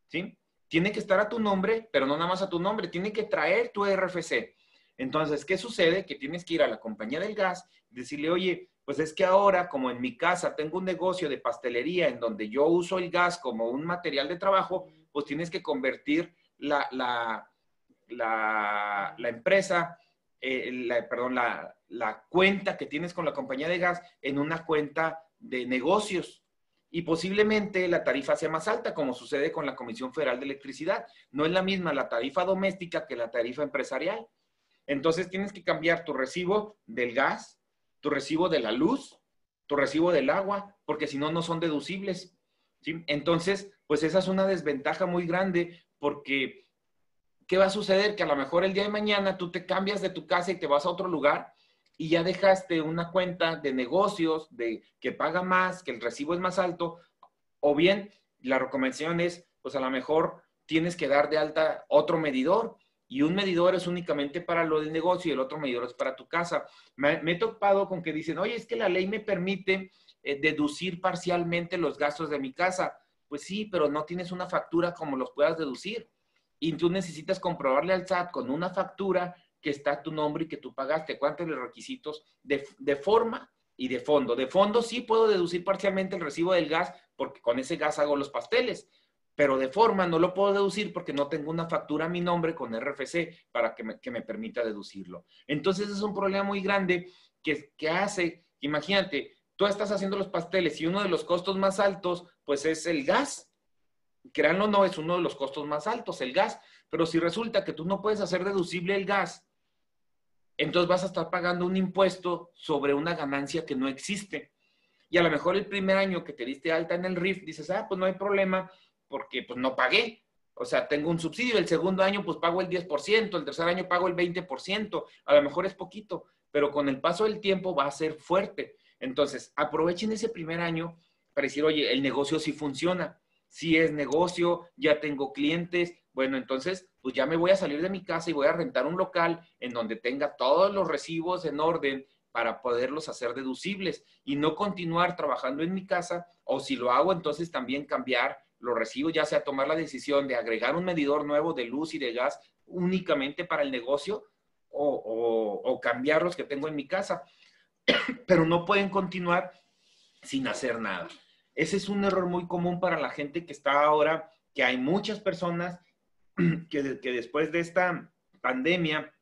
¿sí? Tiene que estar a tu nombre, pero no nada más a tu nombre, tiene que traer tu RFC. Entonces, ¿qué sucede? Que tienes que ir a la compañía del gas decirle, oye, pues es que ahora, como en mi casa tengo un negocio de pastelería en donde yo uso el gas como un material de trabajo, pues tienes que convertir la, la, la, empresa, eh, perdón, la, la cuenta que tienes con la compañía de gas en una cuenta de negocios. Y posiblemente la tarifa sea más alta, como sucede con la Comisión Federal de Electricidad. No es la misma la tarifa doméstica que la tarifa empresarial. Entonces tienes que cambiar tu recibo del gas tu recibo de la luz, tu recibo del agua, porque si no, no son deducibles. ¿sí? Entonces, pues esa es una desventaja muy grande porque ¿qué va a suceder? Que a lo mejor el día de mañana tú te cambias de tu casa y te vas a otro lugar y ya dejaste una cuenta de negocios, de que paga más, que el recibo es más alto, o bien la recomendación es, pues a lo mejor tienes que dar de alta otro medidor y un medidor es únicamente para lo del negocio y el otro medidor es para tu casa. Me, he topado con que dicen, oye, es que la ley me permite eh, deducir parcialmente los gastos de mi casa. Pues sí, pero no tienes una factura como los puedas deducir. Y tú necesitas comprobarle al SAT con una factura que está tu nombre y que tú pagaste. ¿Cuántos los requisitos de, de forma y de fondo? De fondo sí puedo deducir parcialmente el recibo del gas porque con ese gas hago los pasteles pero de forma no lo puedo deducir porque no tengo una factura a mi nombre con RFC para que me, permita deducirlo. Entonces es un problema muy grande que, hace, imagínate, tú estás haciendo los pasteles y uno de los costos más altos, pues es el gas. Créanlo no, es uno de los costos más altos, el gas. Pero si resulta que tú no puedes hacer deducible el gas, entonces vas a estar pagando un impuesto sobre una ganancia que no existe. Y a lo mejor el primer año que te diste alta en el RIF, dices, ah, pues no hay problema, porque pues no pagué. O sea, tengo un subsidio, el segundo año pues pago el 10%, el tercer año pago el 20%, a lo mejor es poquito, pero con el paso del tiempo va a ser fuerte. Entonces, aprovechen ese primer año para decir, oye, el negocio sí funciona, sí es negocio, ya tengo clientes, bueno, entonces pues ya me voy a salir de mi casa y voy a rentar un local en donde tenga todos los recibos en orden para poderlos hacer deducibles y no continuar trabajando en mi casa o si lo hago entonces también cambiar los recibos, ya sea tomar la decisión de agregar un medidor nuevo de luz y de gas únicamente para el negocio o, o cambiar los que tengo en mi casa. Pero no pueden continuar sin hacer nada. Ese es un error muy común para la gente que está ahora, que hay muchas personas que, que después de esta pandemia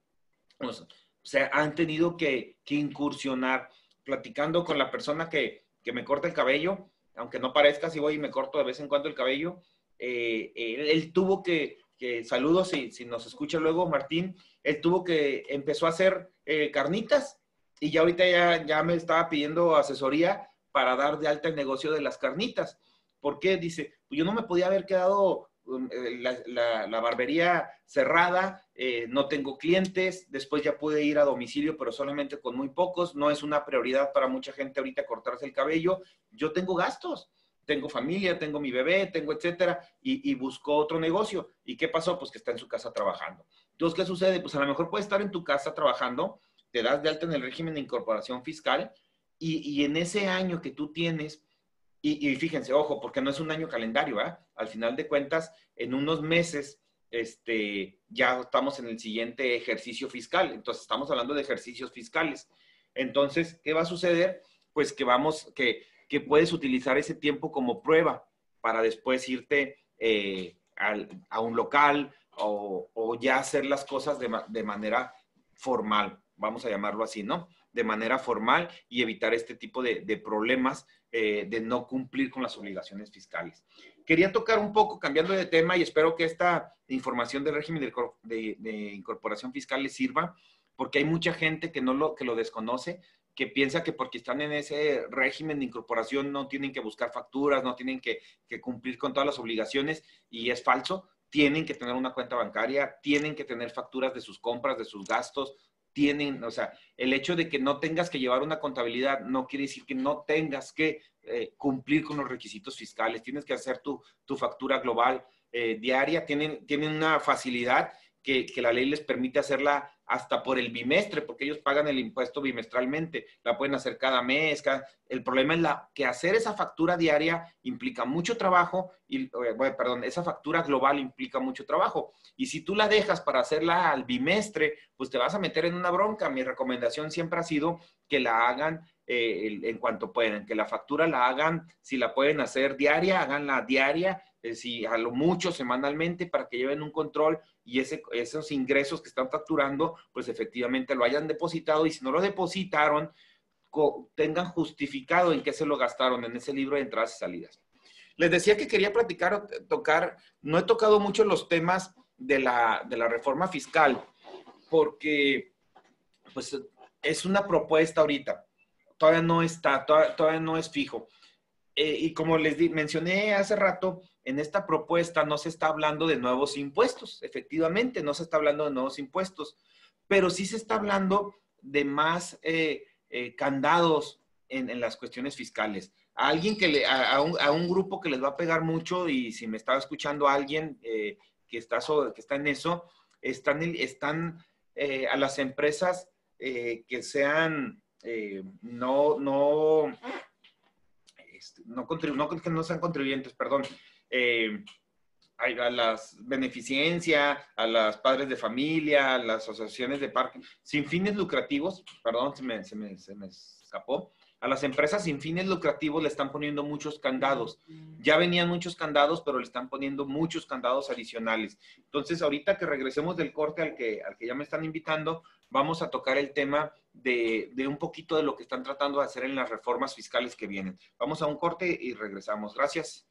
pues, se han tenido que, que, incursionar. Platicando con la persona que, que, me corta el cabello, aunque no parezca, si voy y me corto de vez en cuando el cabello, eh, él, tuvo que, saludos si, si, nos escucha luego Martín, él tuvo que, empezó a hacer eh, carnitas y ya ahorita ya, ya me estaba pidiendo asesoría para dar de alta el negocio de las carnitas. ¿Por qué? Dice, pues yo no me podía haber quedado um, eh, la, la, la, barbería cerrada, eh, no tengo clientes, después ya pude ir a domicilio, pero solamente con muy pocos, no es una prioridad para mucha gente ahorita cortarse el cabello, yo tengo gastos, tengo familia, tengo mi bebé, tengo etcétera, y, y buscó otro negocio. ¿Y qué pasó? Pues que está en su casa trabajando. Entonces, ¿qué sucede? Pues a lo mejor puede estar en tu casa trabajando, te das de alta en el régimen de incorporación fiscal, y, en ese año que tú tienes, y, y, fíjense, ojo, porque no es un año calendario, ¿eh? Al final de cuentas, en unos meses, este, ya estamos en el siguiente ejercicio fiscal. Entonces, estamos hablando de ejercicios fiscales. Entonces, ¿qué va a suceder? Pues que vamos, que, que puedes utilizar ese tiempo como prueba para después irte eh, al, a un local o, o, ya hacer las cosas de, de manera formal, vamos a llamarlo así, ¿no? De manera formal y evitar este tipo de, de problemas eh, de no cumplir con las obligaciones fiscales. Quería tocar un poco, cambiando de tema, y espero que esta información del régimen de, de, de incorporación fiscal les sirva, porque hay mucha gente que, no lo, que lo desconoce, que piensa que porque están en ese régimen de incorporación no tienen que buscar facturas, no tienen que, que cumplir con todas las obligaciones, y es falso tienen que tener una cuenta bancaria, tienen que tener facturas de sus compras, de sus gastos, tienen, o sea, el hecho de que no tengas que llevar una contabilidad no quiere decir que no tengas que eh, cumplir con los requisitos fiscales, tienes que hacer tu, tu factura global eh, diaria, tienen, tienen una facilidad que, la ley les permite hacerla hasta por el bimestre, porque ellos pagan el impuesto bimestralmente, la pueden hacer cada mes. El problema es la, que hacer esa factura diaria implica mucho trabajo, y, bueno, perdón, esa factura global implica mucho trabajo. Y si tú la dejas para hacerla al bimestre, pues te vas a meter en una bronca. Mi recomendación siempre ha sido que la hagan eh, en cuanto puedan, que la factura la hagan, si la pueden hacer diaria, háganla diaria, si a lo mucho semanalmente para que lleven un control y ese, esos ingresos que están facturando, pues efectivamente lo hayan depositado y si no lo depositaron, tengan justificado en qué se lo gastaron en ese libro de entradas y salidas. Les decía que quería platicar, tocar, no he tocado mucho los temas de la, de la reforma fiscal, porque pues es una propuesta ahorita, todavía no está, todavía, todavía no es fijo. Eh, y como les di, mencioné hace rato, en esta propuesta no se está hablando de nuevos impuestos, efectivamente, no se está hablando de nuevos impuestos, pero sí se está hablando de más eh, eh, candados en, las cuestiones fiscales. A alguien que le, a, un, grupo que les va a pegar mucho, y si me estaba escuchando alguien eh, que, está que está en eso, están, están a las empresas que sean no, no este, no, no, no sean contribuyentes, perdón, eh, a las beneficencia, a las padres de familia, a las asociaciones de parque, sin fines lucrativos, perdón, se me, se me, se me escapó, a las empresas sin fines lucrativos le están poniendo muchos candados. Ya venían muchos candados, pero le están poniendo muchos candados adicionales. Entonces, ahorita que regresemos del corte al que, al que ya me están invitando, vamos a tocar el tema de, de un poquito de lo que están tratando de hacer en las reformas fiscales que vienen. Vamos a un corte y regresamos. Gracias.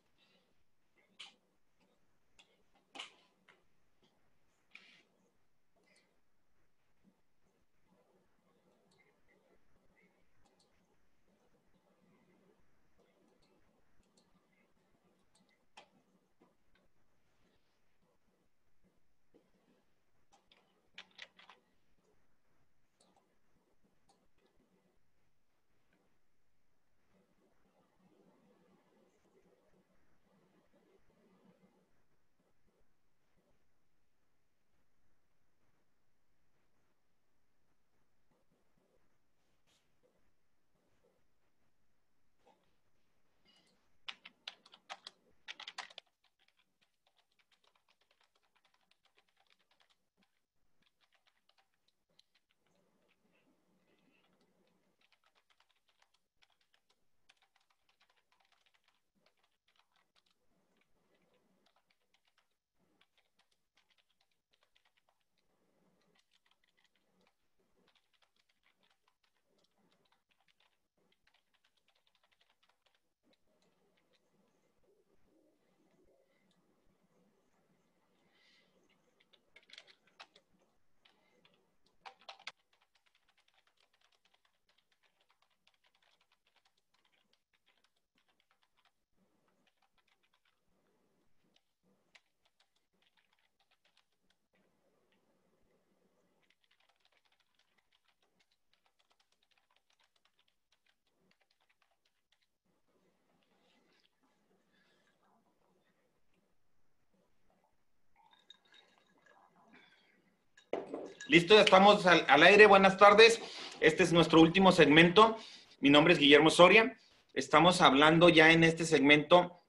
Listo, ya estamos al, al, aire. Buenas tardes. Este es nuestro último segmento. Mi nombre es Guillermo Soria. Estamos hablando ya en este segmento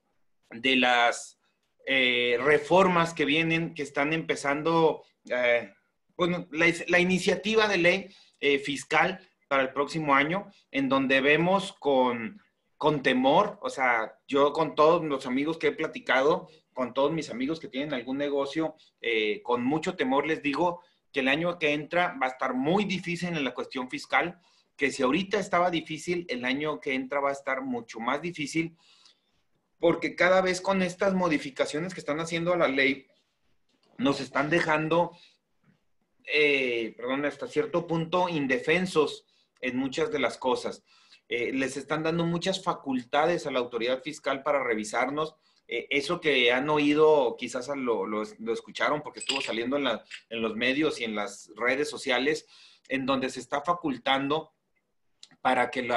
de las eh, reformas que vienen, que están empezando, eh, bueno, la, iniciativa de ley eh, fiscal para el próximo año, en donde vemos con, con temor, o sea, yo con todos los amigos que he platicado, con todos mis amigos que tienen algún negocio, con mucho temor les digo que el año que entra va a estar muy difícil en la cuestión fiscal, que si ahorita estaba difícil, el año que entra va a estar mucho más difícil, porque cada vez con estas modificaciones que están haciendo a la ley, nos están dejando, eh, perdón, hasta cierto punto indefensos en muchas de las cosas. Eh, les están dando muchas facultades a la autoridad fiscal para revisarnos eh, eso que han oído, quizás lo, escucharon porque estuvo saliendo en, los medios y en las redes sociales, en donde se está facultando para que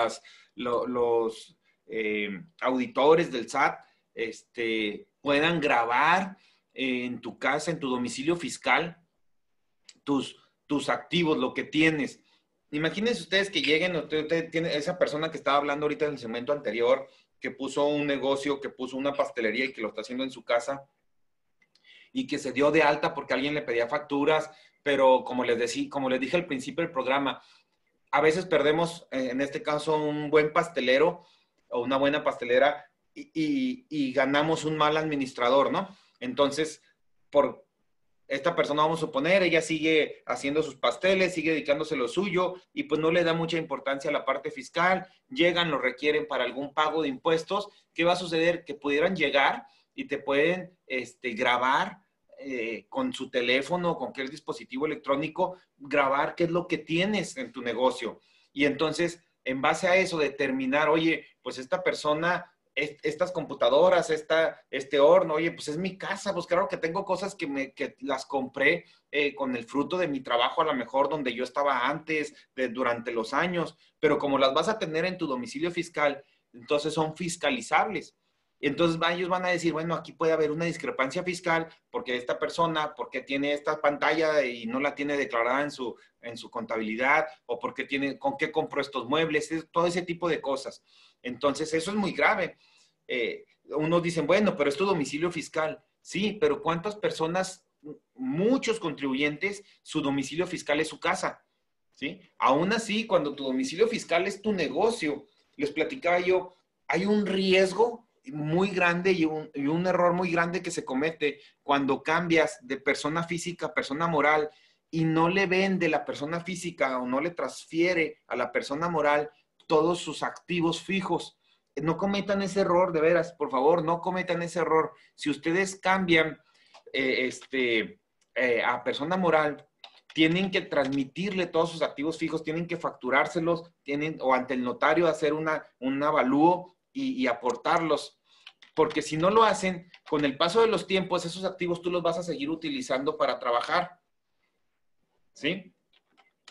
los eh, auditores del SAT este, puedan grabar en tu casa, en tu domicilio fiscal, tus, tus activos, lo que tienes. Imagínense ustedes que lleguen, esa persona que estaba hablando ahorita en el segmento anterior, que puso un negocio, que puso una pastelería y que lo está haciendo en su casa y que se dio de alta porque alguien le pedía facturas, pero como les, decía, como les dije al principio del programa, a veces perdemos, en este caso, un buen pastelero o una buena pastelera y, y, y ganamos un mal administrador, ¿no? Entonces, por, esta persona, vamos a suponer, ella sigue haciendo sus pasteles, sigue dedicándose lo suyo y pues no le da mucha importancia a la parte fiscal, llegan, lo requieren para algún pago de impuestos, ¿qué va a suceder? Que pudieran llegar y te pueden este, grabar eh, con su teléfono, con cualquier dispositivo electrónico, grabar qué es lo que tienes en tu negocio. Y entonces, en base a eso, determinar, oye, pues esta persona estas computadoras, esta, este horno, oye, pues es mi casa, pues claro que tengo cosas que, me, que las compré eh, con el fruto de mi trabajo, a lo mejor donde yo estaba antes, durante los años, pero como las vas a tener en tu domicilio fiscal, entonces son fiscalizables. Entonces ellos van a decir, bueno, aquí puede haber una discrepancia fiscal porque esta persona, porque tiene esta pantalla y no la tiene declarada en su, en su contabilidad, o porque tiene, con qué compró estos muebles, todo ese tipo de cosas. Entonces, eso es muy grave. Eh, unos dicen, bueno, pero es tu domicilio fiscal. Sí, pero ¿cuántas personas, muchos contribuyentes, su domicilio fiscal es su casa? ¿Sí? Aún así, cuando tu domicilio fiscal es tu negocio, les platicaba yo, hay un riesgo muy grande y un, y un, error muy grande que se comete cuando cambias de persona física a persona moral y no le vende la persona física o no le transfiere a la persona moral todos sus activos fijos. No cometan ese error, de veras, por favor, no cometan ese error. Si ustedes cambian eh, este, eh, a persona moral, tienen que transmitirle todos sus activos fijos, tienen que facturárselos, tienen, o ante el notario hacer una, un avalúo y, y aportarlos. Porque si no lo hacen, con el paso de los tiempos, esos activos tú los vas a seguir utilizando para trabajar. ¿Sí?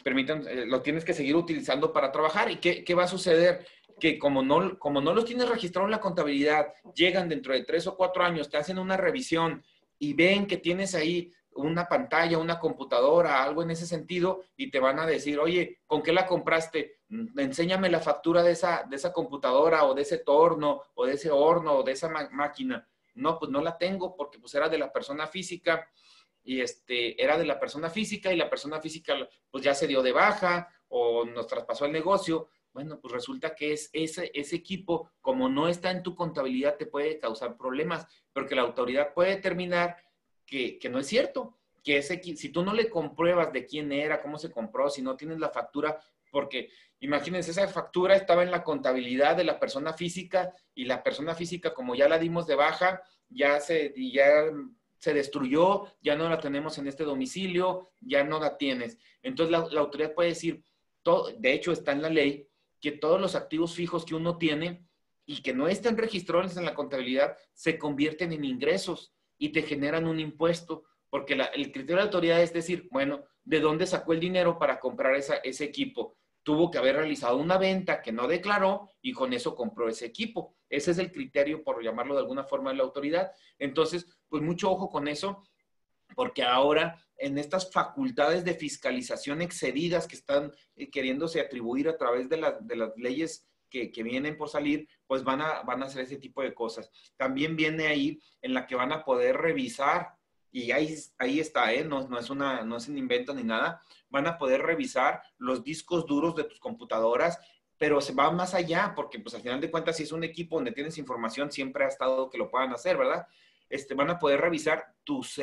Permitan, eh, lo tienes que seguir utilizando para trabajar. ¿Y qué, qué, va a suceder? Que como no, como no los tienes registrado en la contabilidad, llegan dentro de tres o cuatro años, te hacen una revisión y ven que tienes ahí una pantalla, una computadora, algo en ese sentido, y te van a decir, oye, ¿con qué la compraste? Enséñame la factura de esa, de esa computadora o de ese torno o de ese horno o de esa máquina. No, pues no la tengo porque pues era de la persona física y este, era de la persona física y la persona física pues ya se dio de baja o nos traspasó el negocio. Bueno, pues resulta que es ese, ese equipo, como no está en tu contabilidad, te puede causar problemas, porque la autoridad puede determinar que, que no es cierto, que ese, si tú no le compruebas de quién era, cómo se compró, si no tienes la factura, porque imagínense, esa factura estaba en la contabilidad de la persona física y la persona física, como ya la dimos de baja, ya se, ya se destruyó, ya no la tenemos en este domicilio, ya no la tienes. Entonces la, autoridad puede decir, todo, de hecho está en la ley, que todos los activos fijos que uno tiene y que no estén registrados en la contabilidad se convierten en ingresos y te generan un impuesto, porque la, el criterio de la autoridad es decir, bueno, ¿de dónde sacó el dinero para comprar ese equipo? Tuvo que haber realizado una venta que no declaró y con eso compró ese equipo. Ese es el criterio, por llamarlo de alguna forma, de la autoridad. Entonces, pues mucho ojo con eso, porque ahora en estas facultades de fiscalización excedidas que están eh, queriéndose atribuir a través de, de las leyes que, que, vienen por salir, pues van a, van a hacer ese tipo de cosas. También viene ahí en la que van a poder revisar, y ahí, ahí está, ¿eh? no, no, es una, no es un invento ni nada, van a poder revisar los discos duros de tus computadoras pero se va más allá, porque pues al final de cuentas, si es un equipo donde tienes información, siempre ha estado que lo puedan hacer, ¿verdad? Este, van a poder revisar tus,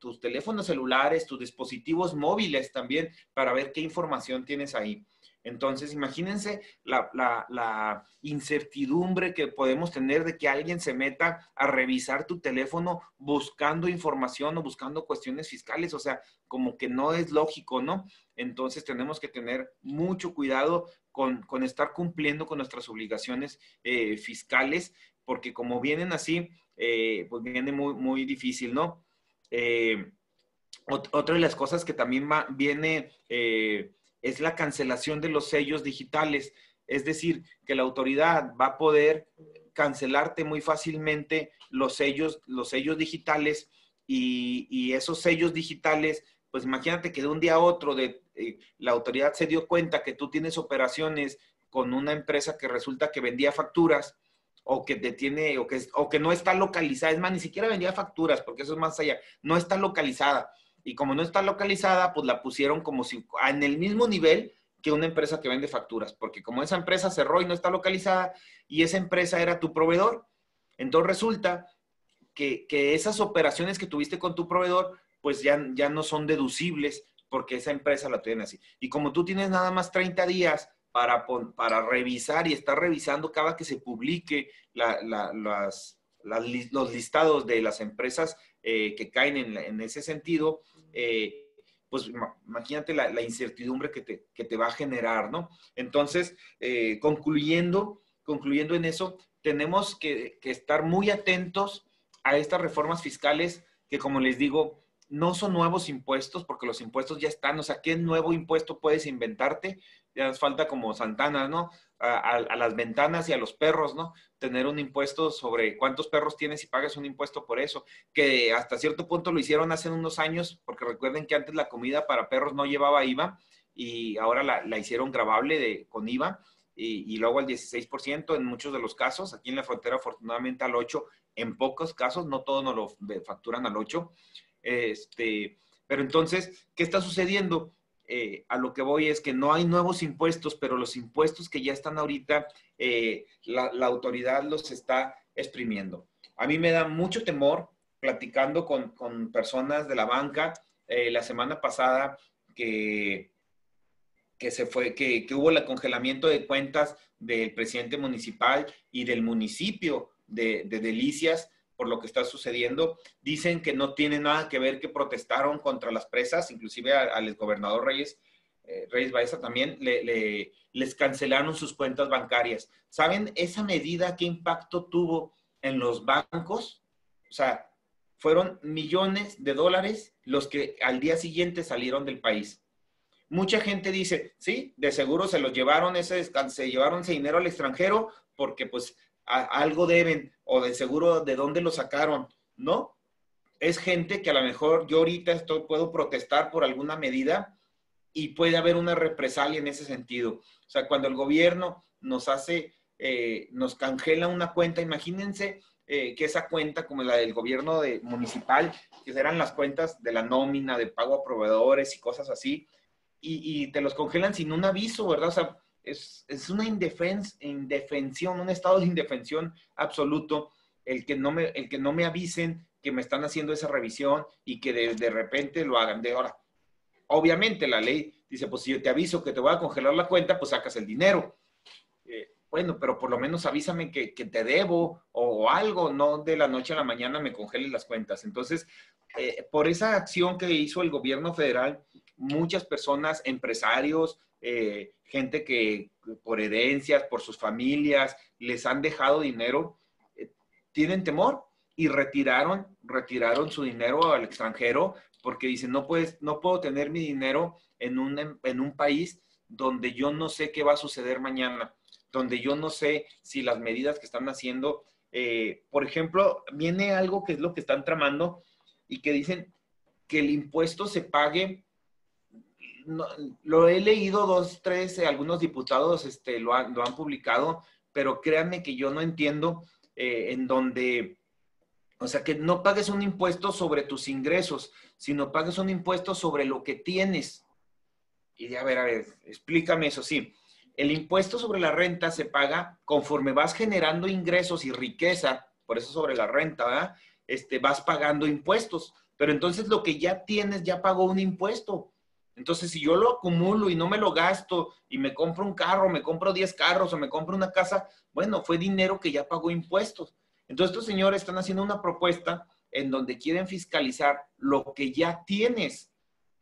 tus teléfonos celulares, tus dispositivos móviles también, para ver qué información tienes ahí. Entonces, imagínense la, incertidumbre que podemos tener de que alguien se meta a revisar tu teléfono buscando información o buscando cuestiones fiscales. O sea, como que no es lógico, ¿no? Entonces, tenemos que tener mucho cuidado con, con estar cumpliendo con nuestras obligaciones eh, fiscales, porque como vienen así, eh, pues viene muy, muy difícil, ¿no? Eh, otra de las cosas que también va, viene es la cancelación de los sellos digitales. Es decir, que la autoridad va a poder cancelarte muy fácilmente los sellos, los sellos digitales y, esos sellos digitales, pues imagínate que de un día a otro de, eh, la autoridad se dio cuenta que tú tienes operaciones con una empresa que resulta que vendía facturas o que detiene o que, o que no está localizada, es más, ni siquiera vendía facturas, porque eso es más allá, no está localizada y como no está localizada, pues la pusieron como si en el mismo nivel que una empresa que vende facturas, porque como esa empresa cerró y no está localizada y esa empresa era tu proveedor, entonces resulta que, esas operaciones que tuviste con tu proveedor, pues ya, ya no son deducibles porque esa empresa la tiene así. Y como tú tienes nada más 30 días para, para revisar y estar revisando cada que se publique las, los listados de las empresas eh, que caen en, ese sentido, eh, pues imagínate la, incertidumbre que te, que te, va a generar, ¿no? Entonces, eh, concluyendo, concluyendo en eso, tenemos que, que estar muy atentos a estas reformas fiscales que, como les digo, no son nuevos impuestos porque los impuestos ya están. O sea, ¿qué nuevo impuesto puedes inventarte? Ya nos falta como Santana, ¿no? A, las ventanas y a los perros, ¿no? Tener un impuesto sobre cuántos perros tienes y pagas un impuesto por eso. Que hasta cierto punto lo hicieron hace unos años, porque recuerden que antes la comida para perros no llevaba IVA y ahora la, hicieron grabable de, con IVA. Y, y, luego al 16% en muchos de los casos. Aquí en la frontera, afortunadamente, al 8%. En pocos casos, no todos nos lo facturan al 8%. Este, pero entonces, ¿qué está sucediendo? Eh, a lo que voy es que no hay nuevos impuestos, pero los impuestos que ya están ahorita, eh, la, autoridad los está exprimiendo. A mí me da mucho temor platicando con, personas de la banca eh, la semana pasada que, que se fue, que, que, hubo el congelamiento de cuentas del presidente municipal y del municipio de Delicias por lo que está sucediendo. Dicen que no tiene nada que ver que protestaron contra las presas, inclusive al gobernador Reyes, eh, Reyes Baeza también le, les cancelaron sus cuentas bancarias. ¿Saben esa medida qué impacto tuvo en los bancos? O sea, fueron millones de dólares los que al día siguiente salieron del país. Mucha gente dice, sí, de seguro se los llevaron ese, se llevaron ese dinero al extranjero porque pues algo deben o de seguro de dónde lo sacaron, ¿no? Es gente que a lo mejor yo ahorita estoy, puedo protestar por alguna medida y puede haber una represalia en ese sentido. O sea, cuando el gobierno nos hace, eh, nos cangela una cuenta, imagínense eh, que esa cuenta como la del gobierno de, municipal, que eran las cuentas de la nómina, de pago a proveedores y cosas así, y, y te los congelan sin un aviso, ¿verdad? O sea, es, una indefensión, un estado de indefensión absoluto, el que, no me, el que no me avisen que me están haciendo esa revisión y que de, repente lo hagan de ahora. Obviamente la ley dice, pues si yo te aviso que te voy a congelar la cuenta, pues sacas el dinero. Eh, bueno, pero por lo menos avísame que, te debo o algo, no de la noche a la mañana me congeles las cuentas. Entonces, eh, por esa acción que hizo el gobierno federal, muchas personas, empresarios, eh, gente que por herencias, por sus familias, les han dejado dinero, eh, tienen temor y retiraron, retiraron su dinero al extranjero porque dicen, no, puedes, no puedo tener mi dinero en un, en un país donde yo no sé qué va a suceder mañana, donde yo no sé si las medidas que están haciendo, eh, por ejemplo, viene algo que es lo que están tramando y que dicen, que el impuesto se pague. Lo he leído dos, tres, eh, algunos diputados este, lo, han, lo han publicado, pero créanme que yo no entiendo eh, en donde, o sea, que no pagues un impuesto sobre tus ingresos, sino pagues un impuesto sobre lo que tienes. Y a ver, a ver, explícame eso, sí. El impuesto sobre la renta se paga conforme vas generando ingresos y riqueza, por eso sobre la renta. Este, vas pagando impuestos. Pero entonces lo que ya tienes ya pagó un impuesto. Entonces, si yo lo acumulo y no me lo gasto y me compro un carro, me compro 10 carros o me compro una casa, bueno, fue dinero que ya pagó impuestos. Entonces, estos señores están haciendo una propuesta en donde quieren fiscalizar lo que ya tienes,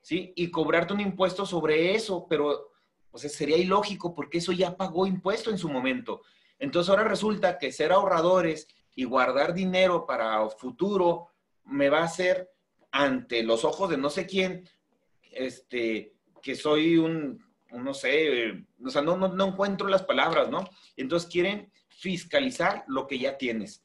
¿sí? Y cobrarte un impuesto sobre eso, pero o sea, sería ilógico porque eso ya pagó impuesto en su momento. Entonces, ahora resulta que ser ahorradores y guardar dinero para futuro me va a hacer ante los ojos de no sé quién, este, que soy un, no sé, o sea, no, no, encuentro las palabras, ¿no? Entonces quieren fiscalizar lo que ya tienes.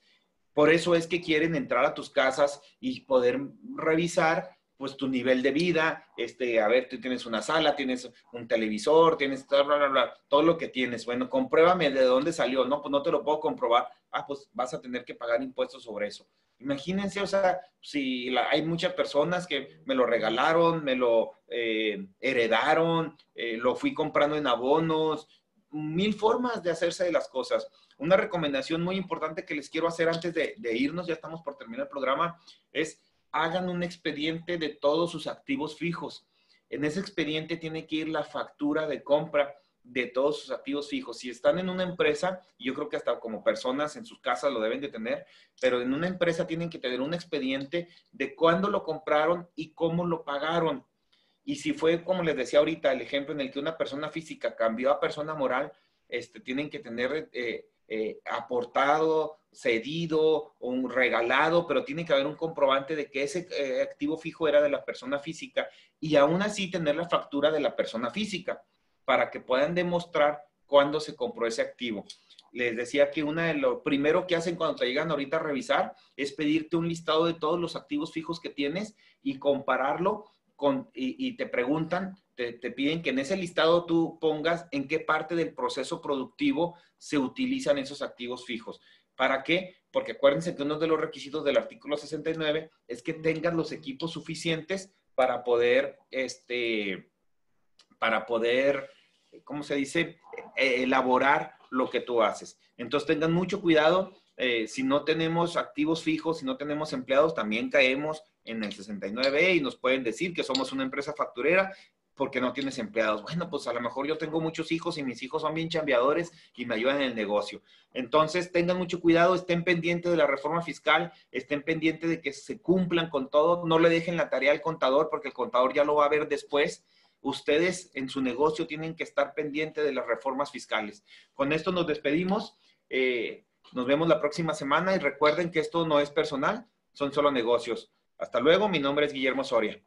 Por eso es que quieren entrar a tus casas y poder revisar pues tu nivel de vida, este, a ver, tú tienes una sala, tienes un televisor, tienes bla, bla, bla, todo lo que tienes. Bueno, compruébame de dónde salió. No, pues no te lo puedo comprobar. Ah, pues vas a tener que pagar impuestos sobre eso. Imagínense, o sea, si hay muchas personas que me lo regalaron, me lo eh, heredaron, eh, lo fui comprando en abonos, mil formas de hacerse de las cosas. Una recomendación muy importante que les quiero hacer antes de, de irnos, ya estamos por terminar el programa, es hagan un expediente de todos sus activos fijos. En ese expediente tiene que ir la factura de compra de todos sus activos fijos. Si están en una empresa, yo creo que hasta como personas en sus casas lo deben de tener, pero en una empresa tienen que tener un expediente de cuándo lo compraron y cómo lo pagaron. Y si fue, como les decía ahorita, el ejemplo en el que una persona física cambió a persona moral, este, tienen que tener eh, eh, aportado, cedido un regalado, pero tiene que haber un comprobante de que ese eh, activo fijo era de la persona física y aún así tener la factura de la persona física para que puedan demostrar cuándo se compró ese activo. Les decía que una de lo primero que hacen cuando te llegan ahorita a revisar es pedirte un listado de todos los activos fijos que tienes y compararlo con, y, te preguntan, te, te, piden que en ese listado tú pongas en qué parte del proceso productivo se utilizan esos activos fijos. ¿Para qué? Porque acuérdense que uno de los requisitos del artículo 69 es que tengas los equipos suficientes para poder, este, para poder ¿cómo se dice? E, elaborar lo que tú haces. Entonces tengan mucho cuidado. Eh, si no tenemos activos fijos, si no tenemos empleados, también caemos en el 69 y nos pueden decir que somos una empresa facturera porque no tienes empleados. Bueno, pues a lo mejor yo tengo muchos hijos y mis hijos son bien chambeadores y me ayudan en el negocio. Entonces, tengan mucho cuidado, estén pendientes de la reforma fiscal, estén pendientes de que se cumplan con todo, no le dejen la tarea al contador porque el contador ya lo va a ver después ustedes en su negocio tienen que estar pendientes de las reformas fiscales. Con esto nos despedimos. Eh, nos vemos la próxima semana y recuerden que esto no es personal, son solo negocios. Hasta luego, mi nombre es Guillermo Soria.